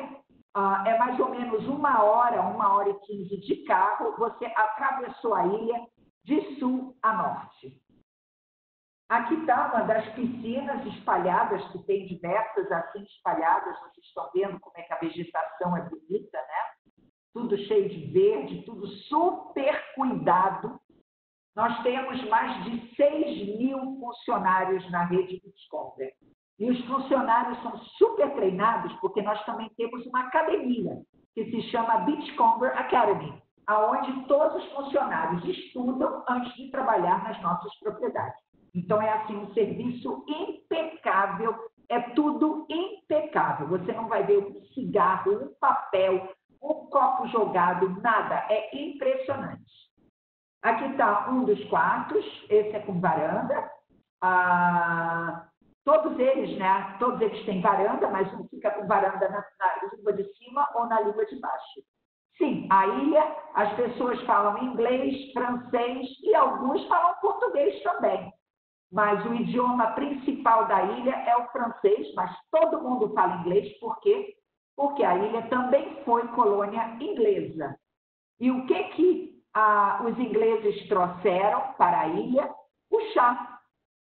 Uh, é mais ou menos uma hora, uma hora e quinze de carro. Você atravessou a ilha de sul a norte. Aqui está uma das piscinas espalhadas, que tem diversas assim espalhadas. Vocês estão vendo como é que a vegetação é bonita, né? Tudo cheio de verde, tudo super cuidado. Nós temos mais de 6 mil funcionários na rede Discover. E os funcionários são super treinados porque nós também temos uma academia que se chama Beachcomber Academy. aonde todos os funcionários estudam antes de trabalhar nas nossas propriedades. Então, é assim, um serviço impecável, é tudo impecável. Você não vai ver um cigarro, um papel, um copo jogado, nada. É impressionante. Aqui está um dos quartos, esse é com varanda. Ah, todos eles, né? Todos eles têm varanda, mas um fica com varanda na, na língua de cima ou na língua de baixo. Sim, a ilha, as pessoas falam inglês, francês e alguns falam português também. Mas o idioma principal da ilha é o francês, mas todo mundo fala inglês, por quê? Porque a ilha também foi colônia inglesa. E o que que os ingleses trouxeram para a ilha? O chá.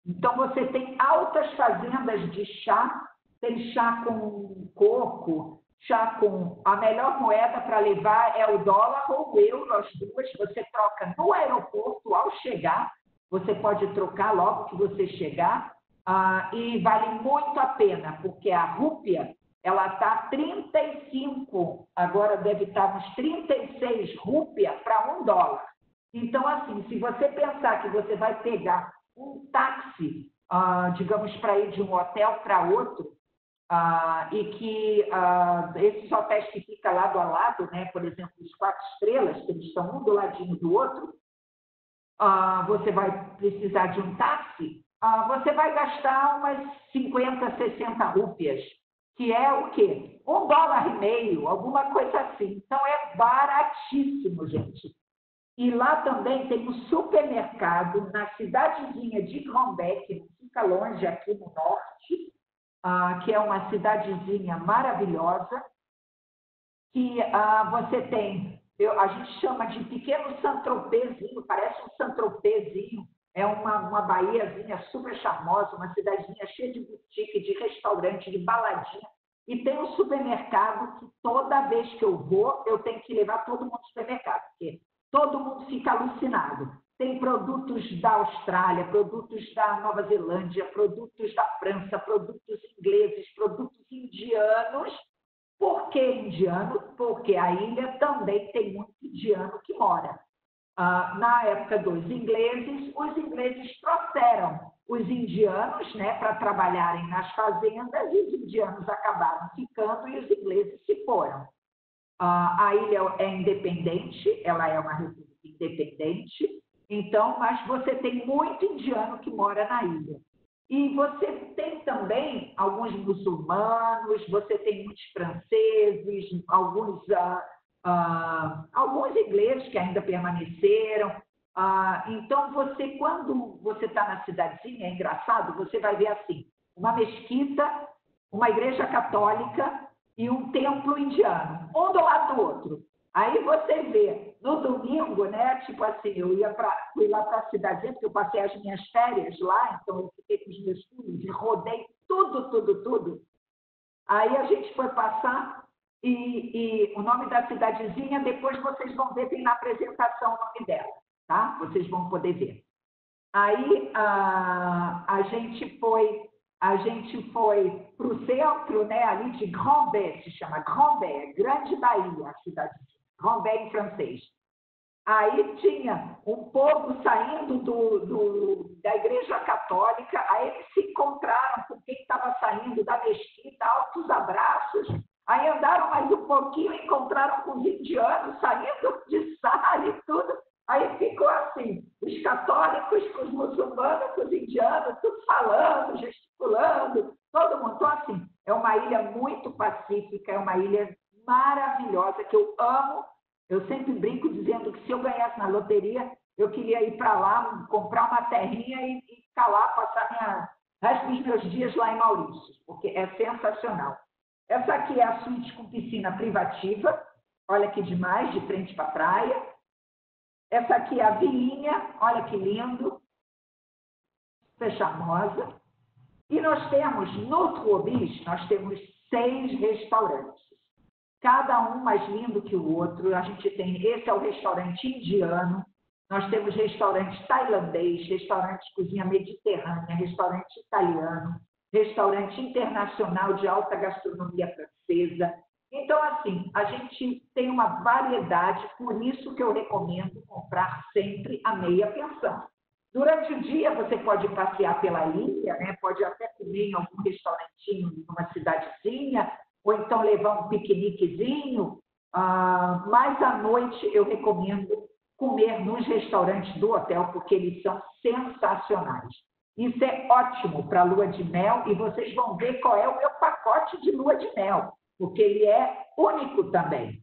Então você tem altas fazendas de chá, tem chá com coco, chá com a melhor moeda para levar é o dólar ou o euro, as duas, você troca no aeroporto ao chegar, você pode trocar logo que você chegar, ah, e vale muito a pena, porque a rúpia, ela está 35, agora deve estar uns 36 rúpia para um dólar. Então, assim, se você pensar que você vai pegar um táxi, ah, digamos, para ir de um hotel para outro, ah, e que ah, esses hotéis que ficam lado a lado, né, por exemplo, os quatro estrelas, que eles estão um do ladinho do outro, ah, você vai precisar de um táxi, você vai gastar umas 50, 60 rúpias, que é o quê? Um dólar e meio, alguma coisa assim. Então é baratíssimo, gente. E lá também tem um supermercado na cidadezinha de Grombeck, que fica longe aqui no norte, ah, que é uma cidadezinha maravilhosa, que ah, você tem, eu, a gente chama de pequeno Santropézinho, parece um Santropézinho, é uma, uma baiazinha super charmosa, uma cidadezinha cheia de boutique, de restaurante, de baladinha, e tem um supermercado que toda vez que eu vou, eu tenho que levar todo mundo ao supermercado, porque todo mundo fica alucinado tem produtos da Austrália, produtos da Nova Zelândia, produtos da França, produtos ingleses, produtos indianos. Por que indiano? Porque a ilha também tem muito indiano que mora. Ah, na época dos ingleses, os ingleses trouxeram os indianos né, para trabalharem nas fazendas e os indianos acabaram ficando e os ingleses se foram. Ah, a ilha é independente, ela é uma república independente, então, mas você tem muito indiano que mora na ilha. E você tem também alguns muçulmanos, você tem muitos franceses, alguns, ah, ah, alguns ingleses que ainda permaneceram. Ah, então, você, quando você está na cidadezinha, é engraçado, você vai ver assim, uma mesquita, uma igreja católica e um templo indiano, um do lado do outro. Aí você vê, no domingo, né? Tipo assim, eu ia pra, fui lá para a cidade, porque eu passei as minhas férias lá, então eu fiquei com os meus filhos e rodei tudo, tudo, tudo. Aí a gente foi passar e, e, o nome da cidadezinha, depois vocês vão ver, tem na apresentação o nome dela, tá? Vocês vão poder ver. Aí a, a gente foi, a gente foi para o centro, né, ali de Grand Bay, se chama Grand Bay, Grande Bahia, a cidadezinha. Rambert em francês. Aí tinha um povo saindo do, do, da igreja católica, aí eles se encontraram com quem estava saindo da mesquita, altos abraços. Aí andaram mais um pouquinho encontraram com os indianos saindo de sala e tudo. Aí ficou assim, os católicos com os muçulmanos, com os indianos, tudo falando, gesticulando, todo mundo. Então, assim, é uma ilha muito pacífica, é uma ilha maravilhosa que eu amo. Eu sempre brinco dizendo que se eu ganhasse na loteria, eu queria ir para lá, comprar uma terrinha e, e ficar lá, passar minha, resto dos meus dias lá em Maurício, porque é sensacional. Essa aqui é a suíte com piscina privativa, olha que demais, de frente para a praia. Essa aqui é a vilinha, olha que lindo, é charmosa. E nós temos, no Tuobis, nós temos seis restaurantes cada um mais lindo que o outro. A gente tem, esse é o restaurante indiano, nós temos restaurante tailandês, restaurante cozinha mediterrânea, restaurante italiano, restaurante internacional de alta gastronomia francesa, Então, assim, a gente tem uma variedade, por isso que eu recomendo comprar sempre a meia pensão. Durante o dia, você pode passear pela ilha, né? pode até comer em algum restaurantinho numa cidadezinha, ou então levar um piqueniquezinho, ah, mas à noite eu recomendo comer nos restaurantes do hotel, porque eles são sensacionais. Isso é ótimo para lua de mel e vocês vão ver qual é o meu pacote de lua de mel, porque ele é único também.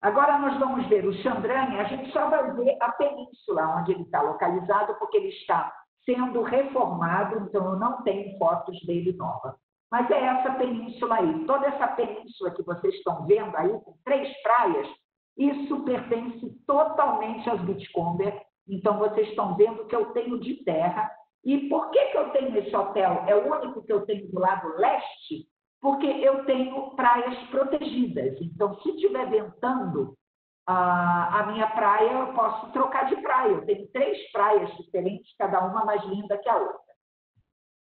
Agora nós vamos ver o Chandranha, a gente só vai ver a península onde ele está localizado, porque ele está sendo reformado, então eu não tenho fotos dele nova. Mas é essa península aí. Toda essa península que vocês estão vendo aí, com três praias, isso pertence totalmente aos Bitcomber. Então, vocês estão vendo que eu tenho de terra. E por que, que eu tenho esse hotel? É o único que eu tenho do lado leste, porque eu tenho praias protegidas. Então, se estiver ventando a, a minha praia, eu posso trocar de praia. Eu tenho três praias diferentes, cada uma mais linda que a outra.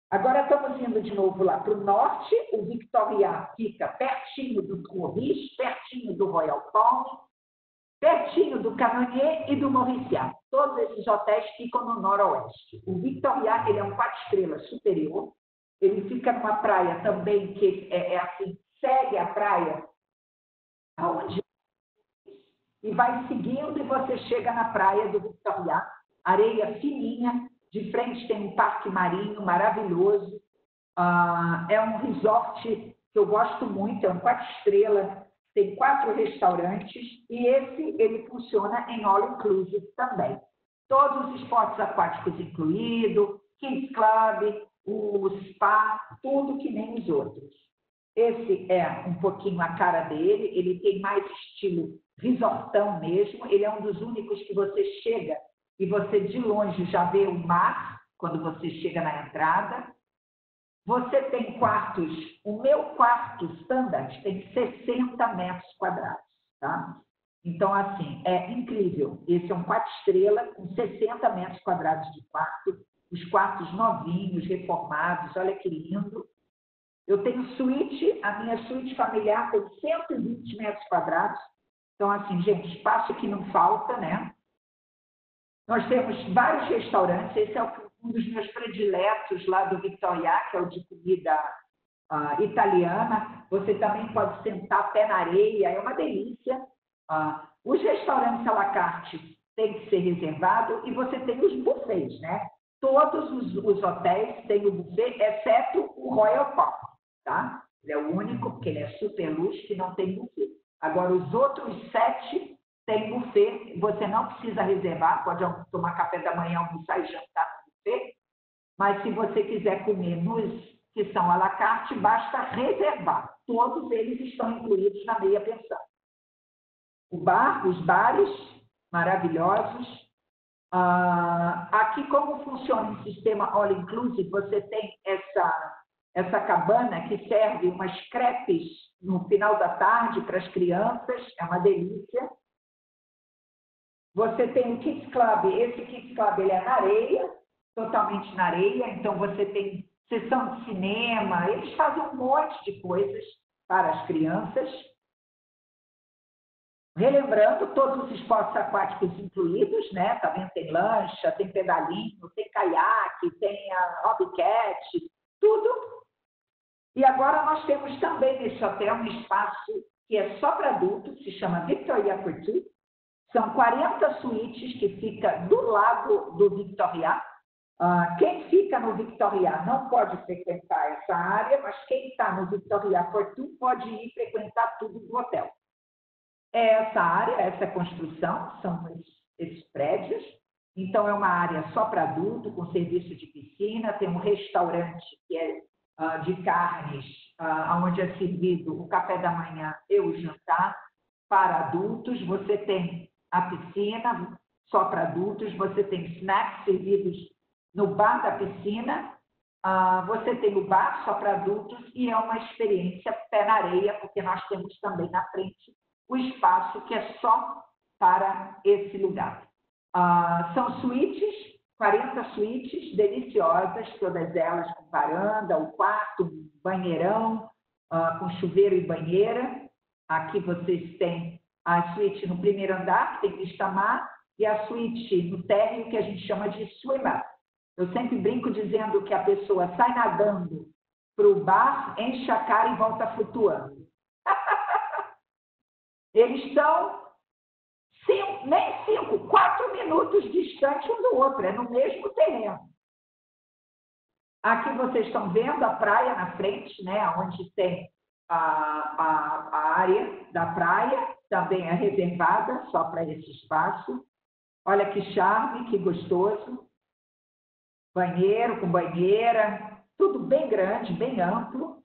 Agora estamos indo de novo lá para o norte. O Victoria fica pertinho do Corris, pertinho do Royal Palm, pertinho do Canonier e do Mauriciat. Todos esses hotéis ficam no noroeste. O Victoria ele é um quatro estrelas superior. Ele fica numa praia também que é, é assim, segue a praia aonde e vai seguindo e você chega na praia do Victoria, areia fininha, de frente tem um parque marinho maravilhoso. Ah, é um resort que eu gosto muito, é um quatro estrelas, tem quatro restaurantes e esse ele funciona em all inclusive também. Todos os esportes aquáticos incluídos, Kids Club, o spa, tudo que nem os outros. Esse é um pouquinho a cara dele, ele tem mais estilo resortão mesmo, ele é um dos únicos que você chega e você de longe já vê o mar quando você chega na entrada. Você tem quartos, o meu quarto standard tem 60 metros quadrados, tá? Então, assim, é incrível. Esse é um quarto estrela com 60 metros quadrados de quarto, os quartos novinhos, reformados, olha que lindo. Eu tenho suíte, a minha suíte familiar tem 120 metros quadrados. Então, assim, gente, espaço que não falta, né? Nós temos vários restaurantes, esse é um dos meus prediletos lá do Victoria, que é o de comida uh, italiana. Você também pode sentar pé na areia, é uma delícia. Uh, os restaurantes à la carte têm que ser reservados e você tem os buffets, né? Todos os, os hotéis têm o buffet, exceto o Royal Palm, tá? Ele é o único, porque ele é super luxo, que não tem buffet. Agora, os outros sete tem buffet, você não precisa reservar, pode tomar café da manhã, almoçar e jantar buffet, mas se você quiser comer nos que são à la carte, basta reservar. Todos eles estão incluídos na meia pensão. O bar, os bares maravilhosos. Ah, aqui, como funciona o sistema all inclusive, você tem essa, essa cabana que serve umas crepes no final da tarde para as crianças, é uma delícia. Você tem o Kids Club, esse Kids Club ele é na areia, totalmente na areia, então você tem sessão de cinema, eles fazem um monte de coisas para as crianças. Relembrando, todos os esportes aquáticos incluídos, né? Também tem lancha, tem pedalinho, tem caiaque, tem a hobbycat, tudo. E agora nós temos também nesse hotel um espaço que é só para adultos, se chama Victoria Couture, são 40 suítes que fica do lado do Victoria. Uh, quem fica no Victoria não pode frequentar essa área, mas quem está no Victoria Fortune pode ir frequentar tudo do hotel. É essa área, essa construção, são esses prédios. Então, é uma área só para adulto, com serviço de piscina, tem um restaurante que é uh, de carnes, uh, onde é servido o café da manhã e o jantar para adultos. Você tem a piscina só para adultos, você tem snacks servidos no bar da piscina, uh, você tem o bar só para adultos e é uma experiência pé na areia, porque nós temos também na frente o espaço que é só para esse lugar. Uh, são suítes, 40 suítes deliciosas, todas elas com varanda, o quarto, banheirão, uh, com chuveiro e banheira. Aqui vocês têm a suíte no primeiro andar, que tem vista mar, e a suíte no térreo, que a gente chama de swimmer. Eu sempre brinco dizendo que a pessoa sai nadando para o bar, enche a cara e volta flutuando. *laughs* Eles estão nem cinco, quatro minutos distantes um do outro, é no mesmo terreno. Aqui vocês estão vendo a praia na frente, né, onde tem a, a, a área da praia, também é reservada só para esse espaço. Olha que charme, que gostoso. Banheiro com banheira, tudo bem grande, bem amplo.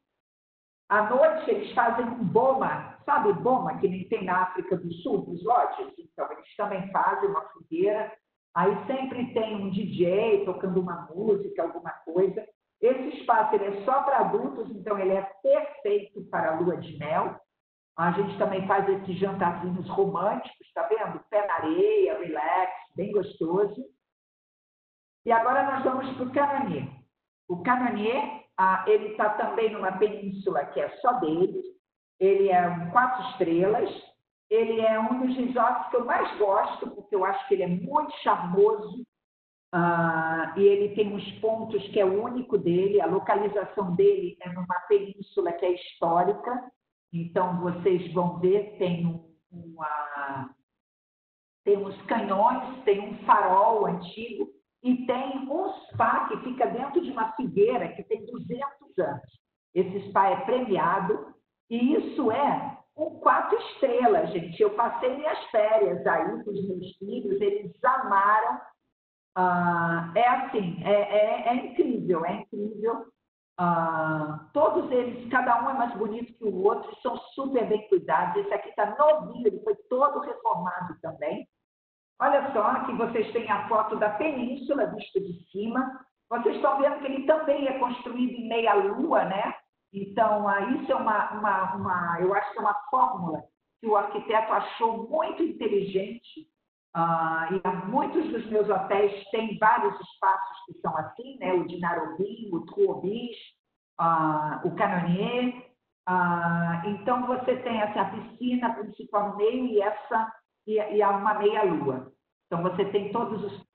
À noite eles fazem um boma, sabe boma que nem tem na África do Sul, dos lotes? Então eles também fazem uma fogueira. Aí sempre tem um DJ tocando uma música, alguma coisa. Esse espaço é só para adultos, então ele é perfeito para a lua de mel. A gente também faz esses jantarzinhos românticos, tá vendo? Pé na areia, relax, bem gostoso. E agora nós vamos para o Cananier. O Cananier, ah, ele está também numa península que é só dele. Ele é um quatro estrelas. Ele é um dos resorts que eu mais gosto, porque eu acho que ele é muito charmoso. Ah, e ele tem uns pontos que é o único dele. A localização dele é numa península que é histórica. Então, vocês vão ver, tem, uma, tem uns canhões, tem um farol antigo e tem um spa que fica dentro de uma figueira que tem 200 anos. Esse spa é premiado e isso é um quatro estrelas, gente. Eu passei minhas férias aí com os meus filhos, eles amaram. Ah, é assim, é, é, é incrível, é incrível. Ah, todos eles, cada um é mais bonito que o outro, são super bem cuidados. Esse aqui está novinho, ele foi todo reformado também. Olha só, aqui vocês têm a foto da península, vista de cima. Vocês estão vendo que ele também é construído em meia-lua, né? Então, ah, isso é uma, uma, uma, eu acho que é uma fórmula que o arquiteto achou muito inteligente ah, e muitos dos meus hotéis têm vários espaços que são assim, né? O de Narobim, o Truobis, ah, o Canonier. Ah, então, você tem essa piscina principal no meio e essa e, e há uma meia-lua. Então, você tem todos os...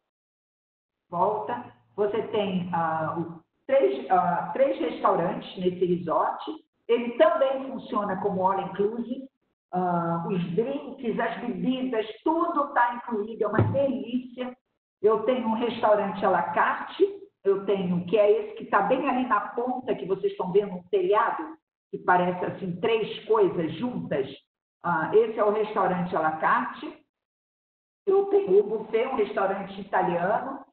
Volta. Você tem o, três, três restaurantes nesse resort. Ele também funciona como all-inclusive uh, os drinks, as bebidas, tudo está incluído, é uma delícia. Eu tenho um restaurante à la carte, eu tenho, que é esse que está bem ali na ponta, que vocês estão vendo um telhado, que parece assim, três coisas juntas. Uh, esse é o restaurante à la carte. Eu tenho o buffet, um restaurante italiano.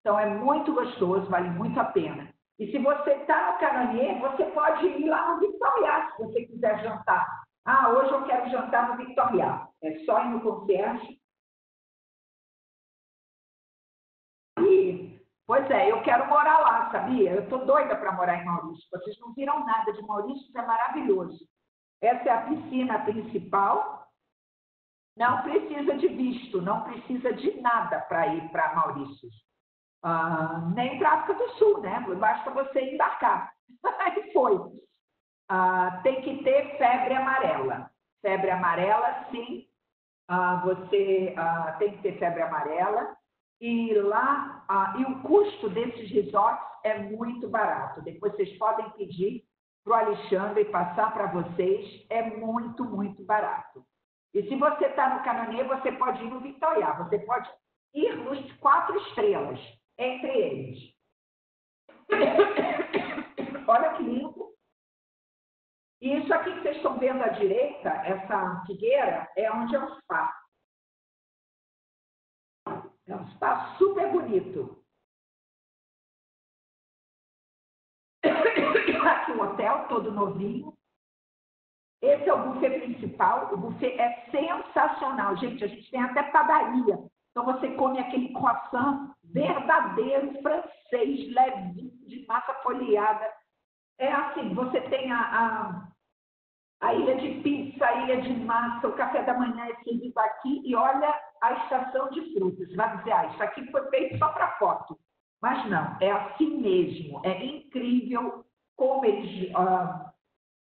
Então é muito gostoso, vale muito a pena. E se você está no Canonier, você pode ir lá no Victoria, se você quiser jantar. Ah, hoje eu quero jantar no Victorial. É só ir no concierge. E, pois é, eu quero morar lá, sabia? Eu estou doida para morar em Maurício. Vocês não viram nada de Maurício, é maravilhoso. Essa é a piscina principal. Não precisa de visto, não precisa de nada para ir para Maurício. Ah, nem para África do Sul, né? Basta você embarcar. *laughs* Aí foi. Ah, tem que ter febre amarela. Febre amarela, sim. Ah, você tem que ter febre amarela. E lá, e o custo desses resorts é muito barato. Depois vocês podem pedir para o Alexandre passar para vocês. É muito, muito barato. E se você está no Cananê, você pode ir no Vitória. Você pode ir nos quatro estrelas, entre eles. *coughs* Olha que lindo. E isso aqui que vocês estão vendo à direita, essa figueira, é onde é um spa. É um spa super bonito. Aqui o hotel, todo novinho. Esse é o buffet principal. O buffet é sensacional. Gente, a gente tem até padaria. Então você come aquele croissant verdadeiro francês, levinho, de massa folheada é assim, você tem a, a, a, ilha de pizza, a ilha de massa, o café da manhã é servido aqui e olha a estação de frutas. Vai dizer, ah, isso aqui foi feito só para foto. Mas não, é assim mesmo. É incrível como eles, ah,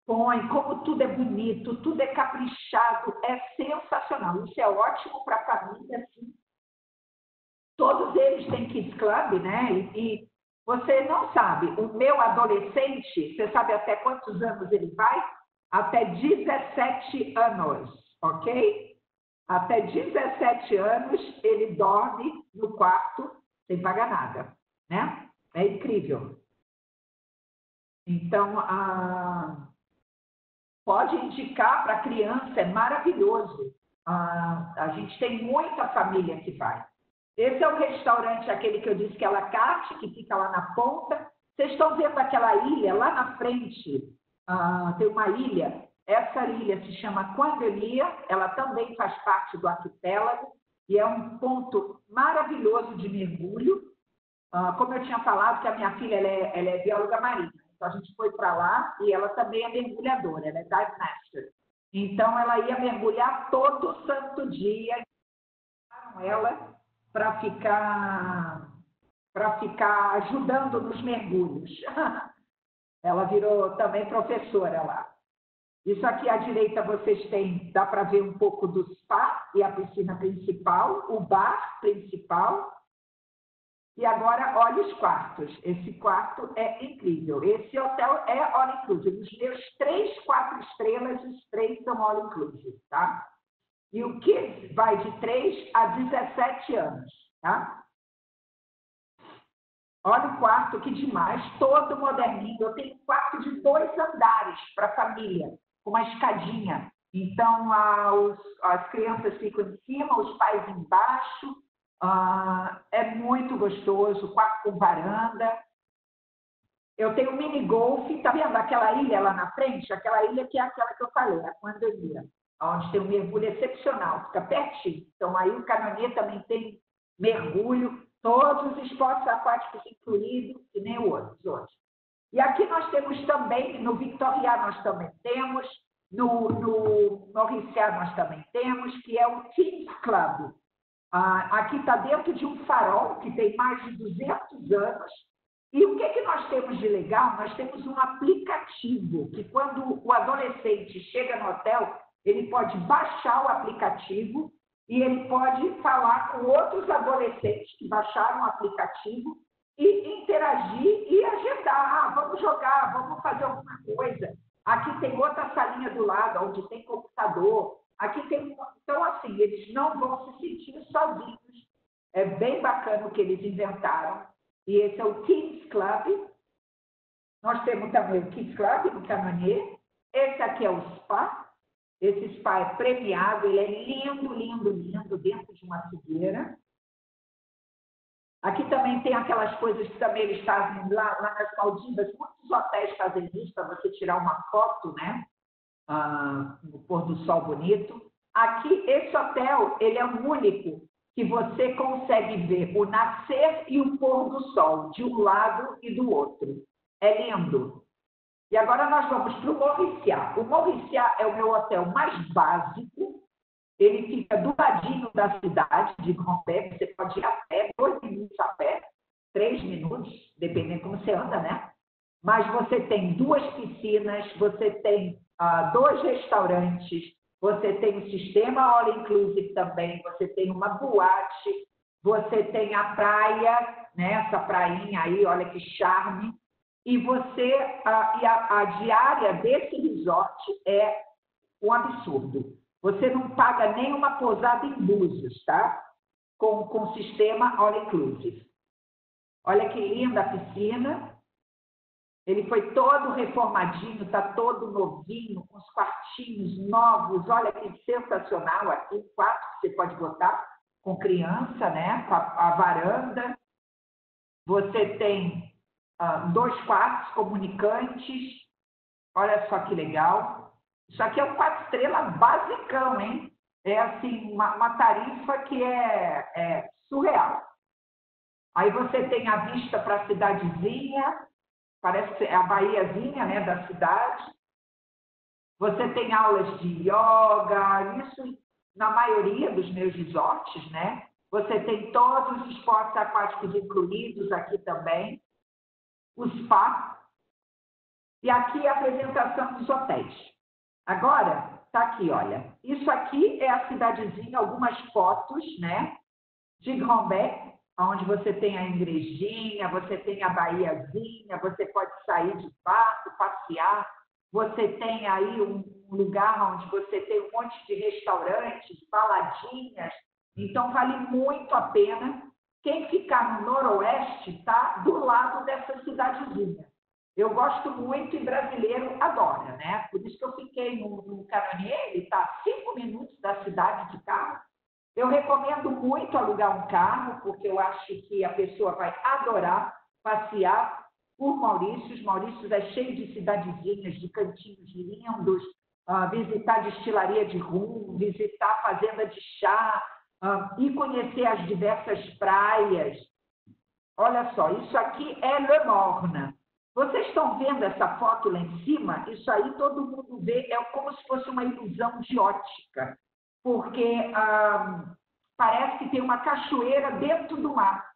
Põe, como tudo é bonito, tudo é caprichado, é sensacional. Isso é ótimo para a família, assim. Todos eles têm Kids Club, né? E você não sabe, o meu adolescente, você sabe até quantos anos ele vai? Até 17 anos, ok? Até 17 anos ele dorme no quarto sem pagar nada, né? É incrível. Então, a... pode indicar para a criança, é maravilhoso. A... a gente tem muita família que vai. Esse é o restaurante, aquele que eu disse que é Lacarte, que fica lá na ponta. Vocês estão vendo aquela ilha lá na frente? Ah, tem uma ilha. Essa ilha se chama Quandelia, ela também faz parte do arquipélago e é um ponto maravilhoso de mergulho. Ah, como eu tinha falado, que a minha filha ela é, ela é bióloga marinha, então a gente foi para lá e ela também é mergulhadora, ela é dive master. Então ela ia mergulhar todo santo dia. Ela para ficar para ficar ajudando nos mergulhos. *laughs* Ela virou também professora lá. Isso aqui à direita vocês têm, dá para ver um pouco do spa e a piscina principal, o bar principal. E agora, olha os quartos. Esse quarto é incrível. Esse hotel é all inclusive. Os meus três, quatro estrelas, os três são all inclusive, tá? E o Kids vai de 3 a 17 anos, tá? Olha o quarto, que demais, todo moderninho. Eu tenho um quarto de dois andares para a família, com uma escadinha. Então, os, as crianças ficam em cima, os pais embaixo. Ah, é muito gostoso, quarto com varanda. Eu tenho mini golf, tá vendo aquela ilha lá na frente? Aquela ilha que é aquela que eu falei, a Pandemia onde tem um mergulho excepcional, fica pertinho. Então, aí o Canonier também tem mergulho, todos os esportes aquáticos incluídos, e nem outros hoje. E aqui nós temos também, no Victoria nós também temos, no, no Mauriciá nós também temos, que é o Teams Club. Ah, aqui está dentro de um farol que tem mais de 200 anos. E o que, que nós temos de legal? Nós temos um aplicativo que, quando o adolescente chega no hotel, ele pode baixar o aplicativo e ele pode falar com outros adolescentes que baixaram o aplicativo e interagir e agendar. Ah, vamos jogar, vamos fazer alguma coisa. Aqui tem outra salinha do lado, onde tem computador. Aqui tem. Então, assim, eles não vão se sentir sozinhos. É bem bacana o que eles inventaram. E esse é o Kids Club. Nós temos também o Kids Club no Camanier. Esse aqui é o SPA, esse spa é premiado, ele é lindo, lindo, lindo, dentro de uma figueira. Aqui também tem aquelas coisas que também eles fazem lá, lá nas Maldivas. Muitos hotéis fazem isso para você tirar uma foto, né? Ah, no pôr do sol bonito. Aqui, esse hotel, ele é o único que você consegue ver o nascer e o pôr do sol, de um lado e do outro. É lindo. E agora nós vamos para o Mauriciá. O Mauriciá é o meu hotel mais básico. Ele fica do ladinho da cidade de Grandpé. Você pode ir a pé, dois minutos a pé, três minutos, dependendo como você anda, né? Mas você tem duas piscinas, você tem ah, dois restaurantes, você tem um sistema all inclusive também, você tem uma boate, você tem a praia, né? Essa prainha aí, olha que charme e você a, e a, a diária desse resort é um absurdo. Você não paga nem uma posada em Búzios, tá? Com, com sistema all inclusive. Olha que linda a piscina. Ele foi todo reformadinho, está todo novinho, com os quartinhos novos. Olha que sensacional aqui, quarto que você pode botar com criança, né? Com a, a varanda. Você tem ah, dois quartos comunicantes. Olha só que legal. Isso aqui é um quatro estrelas basicão, hein? É assim, uma, uma tarifa que é, é, surreal. Aí você tem a vista para a cidadezinha, parece ser a Bahiazinha né, da cidade. Você tem aulas de yoga, isso na maioria dos meus resorts, né? Você tem todos os esportes aquáticos incluídos aqui também o spa. E aqui é a apresentação dos hotéis. Agora, tá aqui, olha. Isso aqui é a cidadezinha, algumas fotos, né? De Grambé, onde você tem a igrejinha, você tem a baiazinha, você pode sair de barco, passear. Você tem aí um lugar onde você tem um monte de restaurantes, baladinhas. Então, vale muito a pena. Quem ficar no noroeste está do lado dessa cidadezinha. Eu gosto muito e brasileiro adora, né? Por isso que eu fiquei no, no ele está cinco minutos da cidade de carro. Eu recomendo muito alugar um carro, porque eu acho que a pessoa vai adorar passear por Maurícios. Maurícios é cheio de cidadezinhas, de cantinhos lindos, uh, visitar destilaria de rum, visitar fazenda de chá uh, e conhecer as diversas praias. Olha só, isso aqui é Le Morne. Vocês estão vendo essa foto lá em cima? Isso aí todo mundo vê, é como se fosse uma ilusão de ótica, porque ah, parece que tem uma cachoeira dentro do mar,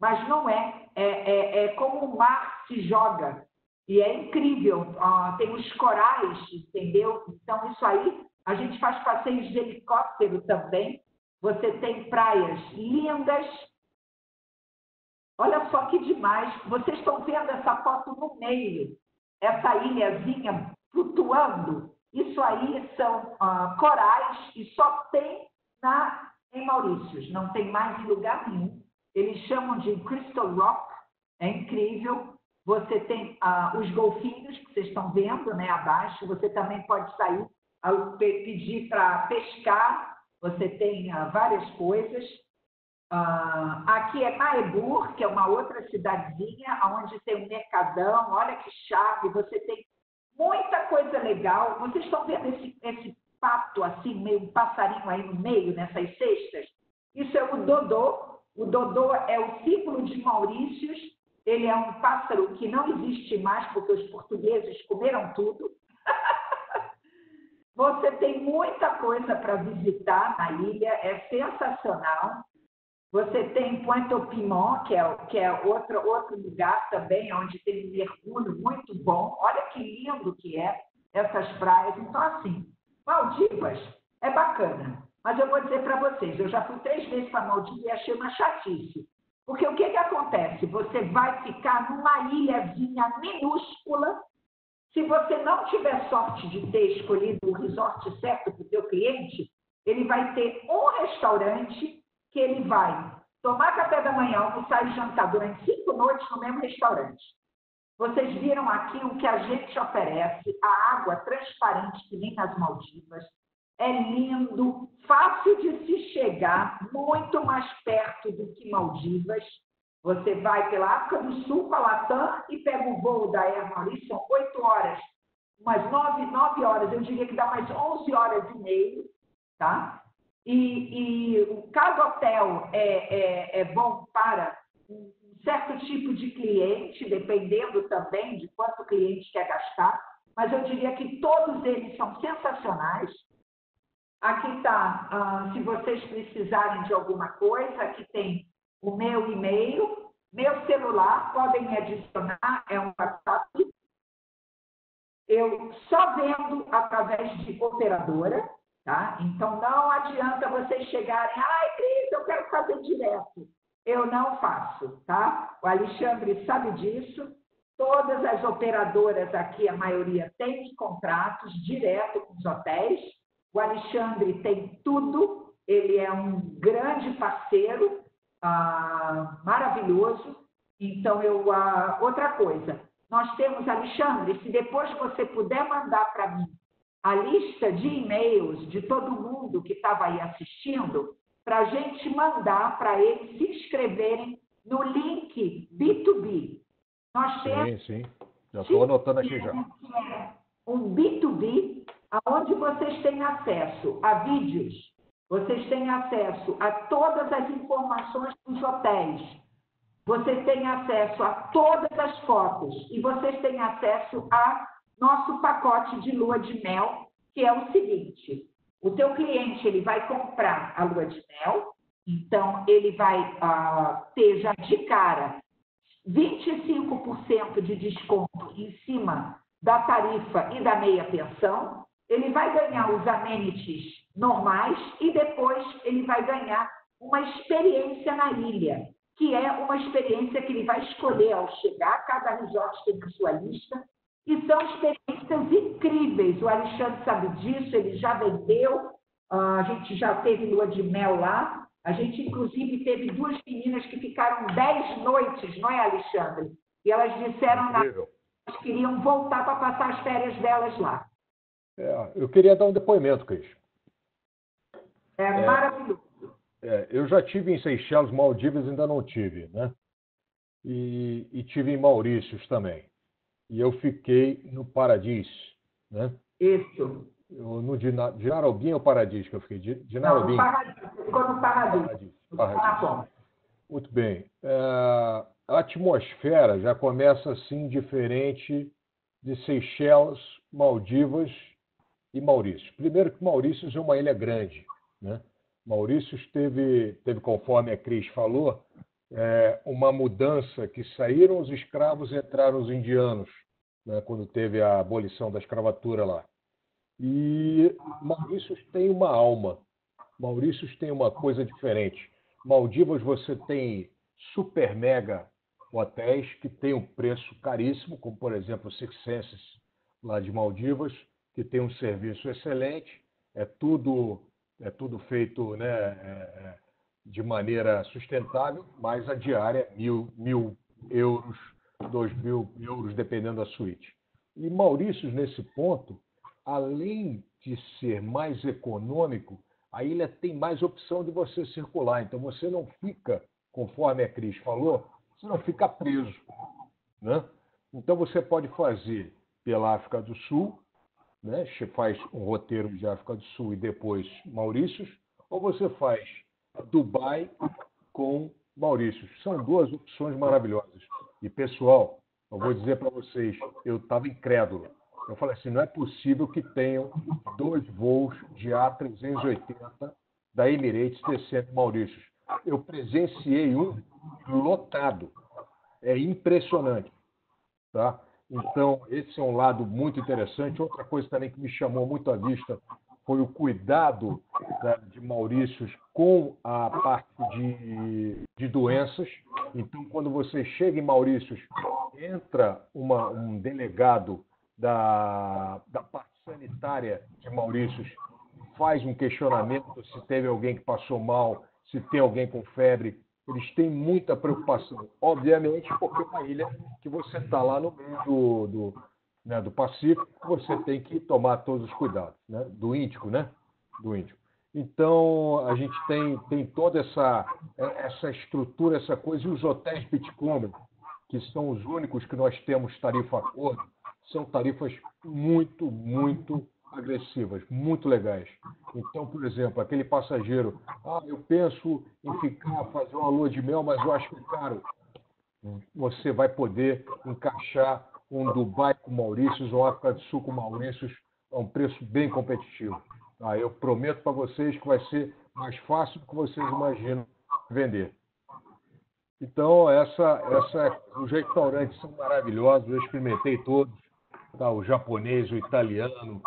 mas não é. É, é, é como o mar se joga. E é incrível, ah, tem os corais, entendeu? Então, isso aí, a gente faz passeios de helicóptero também. Você tem praias lindas, Olha só que demais. Vocês estão vendo essa foto no meio, essa ilhazinha flutuando. Isso aí são ah, corais e só tem na, em Maurícios, não tem mais em lugar nenhum. Eles chamam de Crystal Rock, é incrível. Você tem ah, os golfinhos que vocês estão vendo né, abaixo. Você também pode sair, pedir para pescar. Você tem ah, várias coisas. Uh, aqui é Maebur, que é uma outra cidadezinha, onde tem um mercadão, olha que chave, você tem muita coisa legal. Vocês estão vendo esse, esse pato assim, meio um passarinho aí no meio, nessas cestas? Isso é o Dodô. O Dodô é o símbolo de Maurícios. Ele é um pássaro que não existe mais, porque os portugueses comeram tudo. *laughs* Você tem muita coisa para visitar na ilha, é sensacional. Você tem Pointe au Piment, que é, que é outro, outro lugar também, onde tem um mergulho muito bom. Olha que lindo que é essas praias. Então, assim, Maldivas é bacana. Mas eu vou dizer para vocês, eu já fui três vezes para Maldivas e achei uma chatice. Porque o que, que acontece? Você vai ficar numa ilhazinha minúscula. Se você não tiver sorte de ter escolhido o resort certo para o seu cliente, ele vai ter um restaurante que ele vai tomar café da manhã, almoçar e jantar durante cinco noites no mesmo restaurante. Vocês viram aqui o que a gente oferece, a água transparente que nem nas Maldivas. É lindo, fácil de se chegar, muito mais perto do que Maldivas. Você vai pela África do Sul com a Latam e pega o voo da Air Mauritius, são oito horas, umas nove, nove horas, eu diria que dá mais onze horas e meia, tá? E, e o cada hotel é, é, é bom para um certo tipo de cliente, dependendo também de quanto o cliente quer gastar, mas eu diria que todos eles são sensacionais. Aqui está, ah, se vocês precisarem de alguma coisa, aqui tem o meu e-mail, meu celular, podem me adicionar, é um WhatsApp. Eu só vendo através de operadora, Tá? Então, não adianta vocês chegarem, ai, Cris, eu quero fazer direto. Eu não faço, tá? O Alexandre sabe disso. Todas as operadoras aqui, a maioria tem contratos direto com os hotéis. O Alexandre tem tudo. Ele é um grande parceiro, ah, maravilhoso. Então, eu, ah, outra coisa, nós temos, Alexandre, se depois você puder mandar para mim a lista de e-mails de todo mundo que estava aí assistindo para a gente mandar para eles se inscreverem no link B2B. Nós temos. Sim, sim. Já estou anotando aqui já. Um B2B, onde vocês têm acesso a vídeos, vocês têm acesso a todas as informações dos hotéis, vocês têm acesso a todas as fotos e vocês têm acesso a nosso pacote de lua de mel, que é o seguinte: o teu cliente ele vai comprar a lua de mel, então ele vai uh, ter já de cara 25% de desconto em cima da tarifa e da meia pensão, ele vai ganhar os amenities normais e depois ele vai ganhar uma experiência na ilha, que é uma experiência que ele vai escolher ao chegar, cada resort tem a sua lista, e são experiências incríveis. O Alexandre sabe disso, ele já vendeu, ah, a gente já teve lua de mel lá, a gente inclusive teve duas meninas que ficaram dez noites, não é, Alexandre? E elas disseram na... que queriam voltar para passar as férias delas lá. É, eu queria dar um depoimento, Cris. É, é maravilhoso. É, eu já tive em Seychelles, Maldivas ainda não tive, né? E, e, tive em Maurícios também. E eu fiquei no Paradis, né? Isso. Eu, no Dina, Dinarobim ou Paradis que eu fiquei? Dinarobim. Não, no Paradis. Ficou no Paradis. Paradis. Paradis. Muito bem. É, a atmosfera já começa assim diferente de Seychelles, Maldivas e Maurício. Primeiro que Maurício é uma ilha grande, né? Maurício teve, teve, conforme a Cris falou, é, uma mudança que saíram os escravos e entraram os indianos, né, quando teve a abolição da escravatura lá. E Maurício tem uma alma. Maurício tem uma coisa diferente. Maldivas você tem super mega hotéis que têm um preço caríssimo, como por exemplo o Six Senses lá de Maldivas, que tem um serviço excelente, é tudo é tudo feito né, é, é, de maneira sustentável, mas a diária é mil, mil euros, dois mil euros, dependendo da suíte. E Maurício, nesse ponto, além de ser mais econômico, a ilha tem mais opção de você circular. Então você não fica, conforme a Cris falou, você não fica preso. Né? Então você pode fazer pela África do Sul, né? faz um roteiro de África do Sul e depois Maurícios, ou você faz Dubai com Maurícios. São duas opções maravilhosas. E, pessoal, eu vou dizer para vocês, eu estava incrédulo. Eu falei assim, não é possível que tenham dois voos de A380 da Emirates descendo Maurícios. Eu presenciei um lotado. É impressionante. Tá? Então, esse é um lado muito interessante. Outra coisa também que me chamou muito à vista foi o cuidado né, de Maurícios com a parte de, de, doenças. Então, quando você chega em Maurícios, entra uma, um delegado da, da parte sanitária de Maurícios, faz um questionamento se teve alguém que passou mal, se tem alguém com febre, eles têm muita preocupação, obviamente, porque é uma ilha que você está lá no meio do, do, né, do, Pacífico, você tem que tomar todos os cuidados, né, do Índico, né, do Índico. Então, a gente tem, tem toda essa, essa estrutura, essa coisa, e os hotéis Bitcoin, que são os únicos que nós temos tarifa acordo, são tarifas muito, muito agressivas, muito legais. Então, por exemplo, aquele passageiro, ah, eu penso em ficar, fazer uma lua de mel, mas eu acho que é caro. Você vai poder encaixar um Dubai com Maurícios ou África do Sul com Maurícios a um preço bem competitivo. Ah, eu prometo para vocês que vai ser mais fácil do que vocês imaginam vender. Então, essa, essa, os restaurantes são maravilhosos, eu experimentei todos, tá? o japonês, o italiano,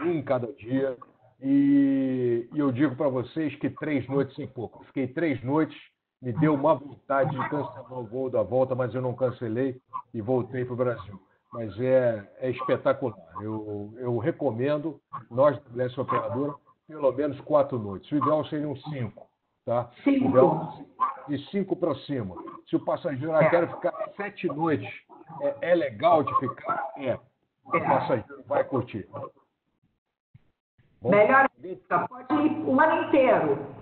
um em cada dia. E, e eu digo para vocês que três noites sem pouco. fiquei três noites, me deu uma vontade de cancelar o voo da volta, mas eu não cancelei e voltei para o Brasil. Mas é, é espetacular. Eu, eu recomendo, nós da Operadora, pelo menos quatro noites. O ideal seriam cinco. Tá? Cinco. Ideal, de cinco para cima. Se o passageiro ah, quer ficar sete noites, é, é legal de ficar? É. O é. passageiro vai curtir. Bom, Melhor pode ir o ano inteiro.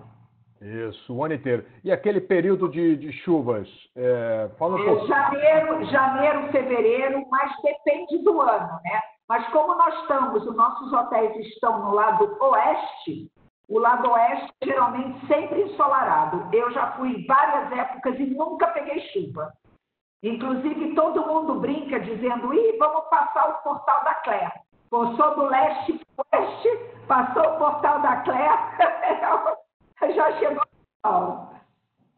Isso, o ano inteiro. E aquele período de, de chuvas? É, fala um é, janeiro, janeiro, fevereiro, mas depende do ano, né? Mas como nós estamos, os nossos hotéis estão no lado oeste, o lado oeste geralmente sempre ensolarado. Eu já fui em várias épocas e nunca peguei chuva. Inclusive, todo mundo brinca dizendo, ih, vamos passar o portal da Claire. Eu sou do leste para oeste, passou o portal da Claire, *laughs* *laughs* já chegou Paulo.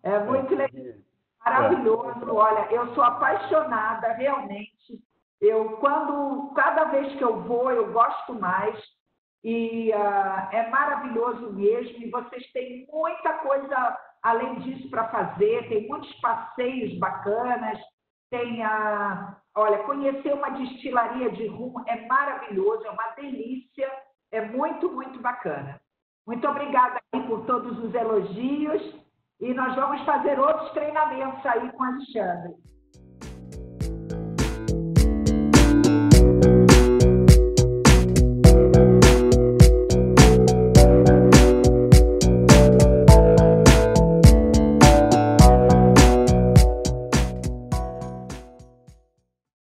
É muito legal, maravilhoso. Olha, eu sou apaixonada realmente Eu, quando, cada vez que eu vou, eu gosto mais e uh, é maravilhoso mesmo. E vocês têm muita coisa além disso para fazer, tem muitos passeios bacanas, tem a. Olha, conhecer uma destilaria de rum é maravilhoso, é uma delícia, é muito, muito bacana. Muito obrigada por todos os elogios e nós vamos fazer outros treinamentos aí com o Alexandre.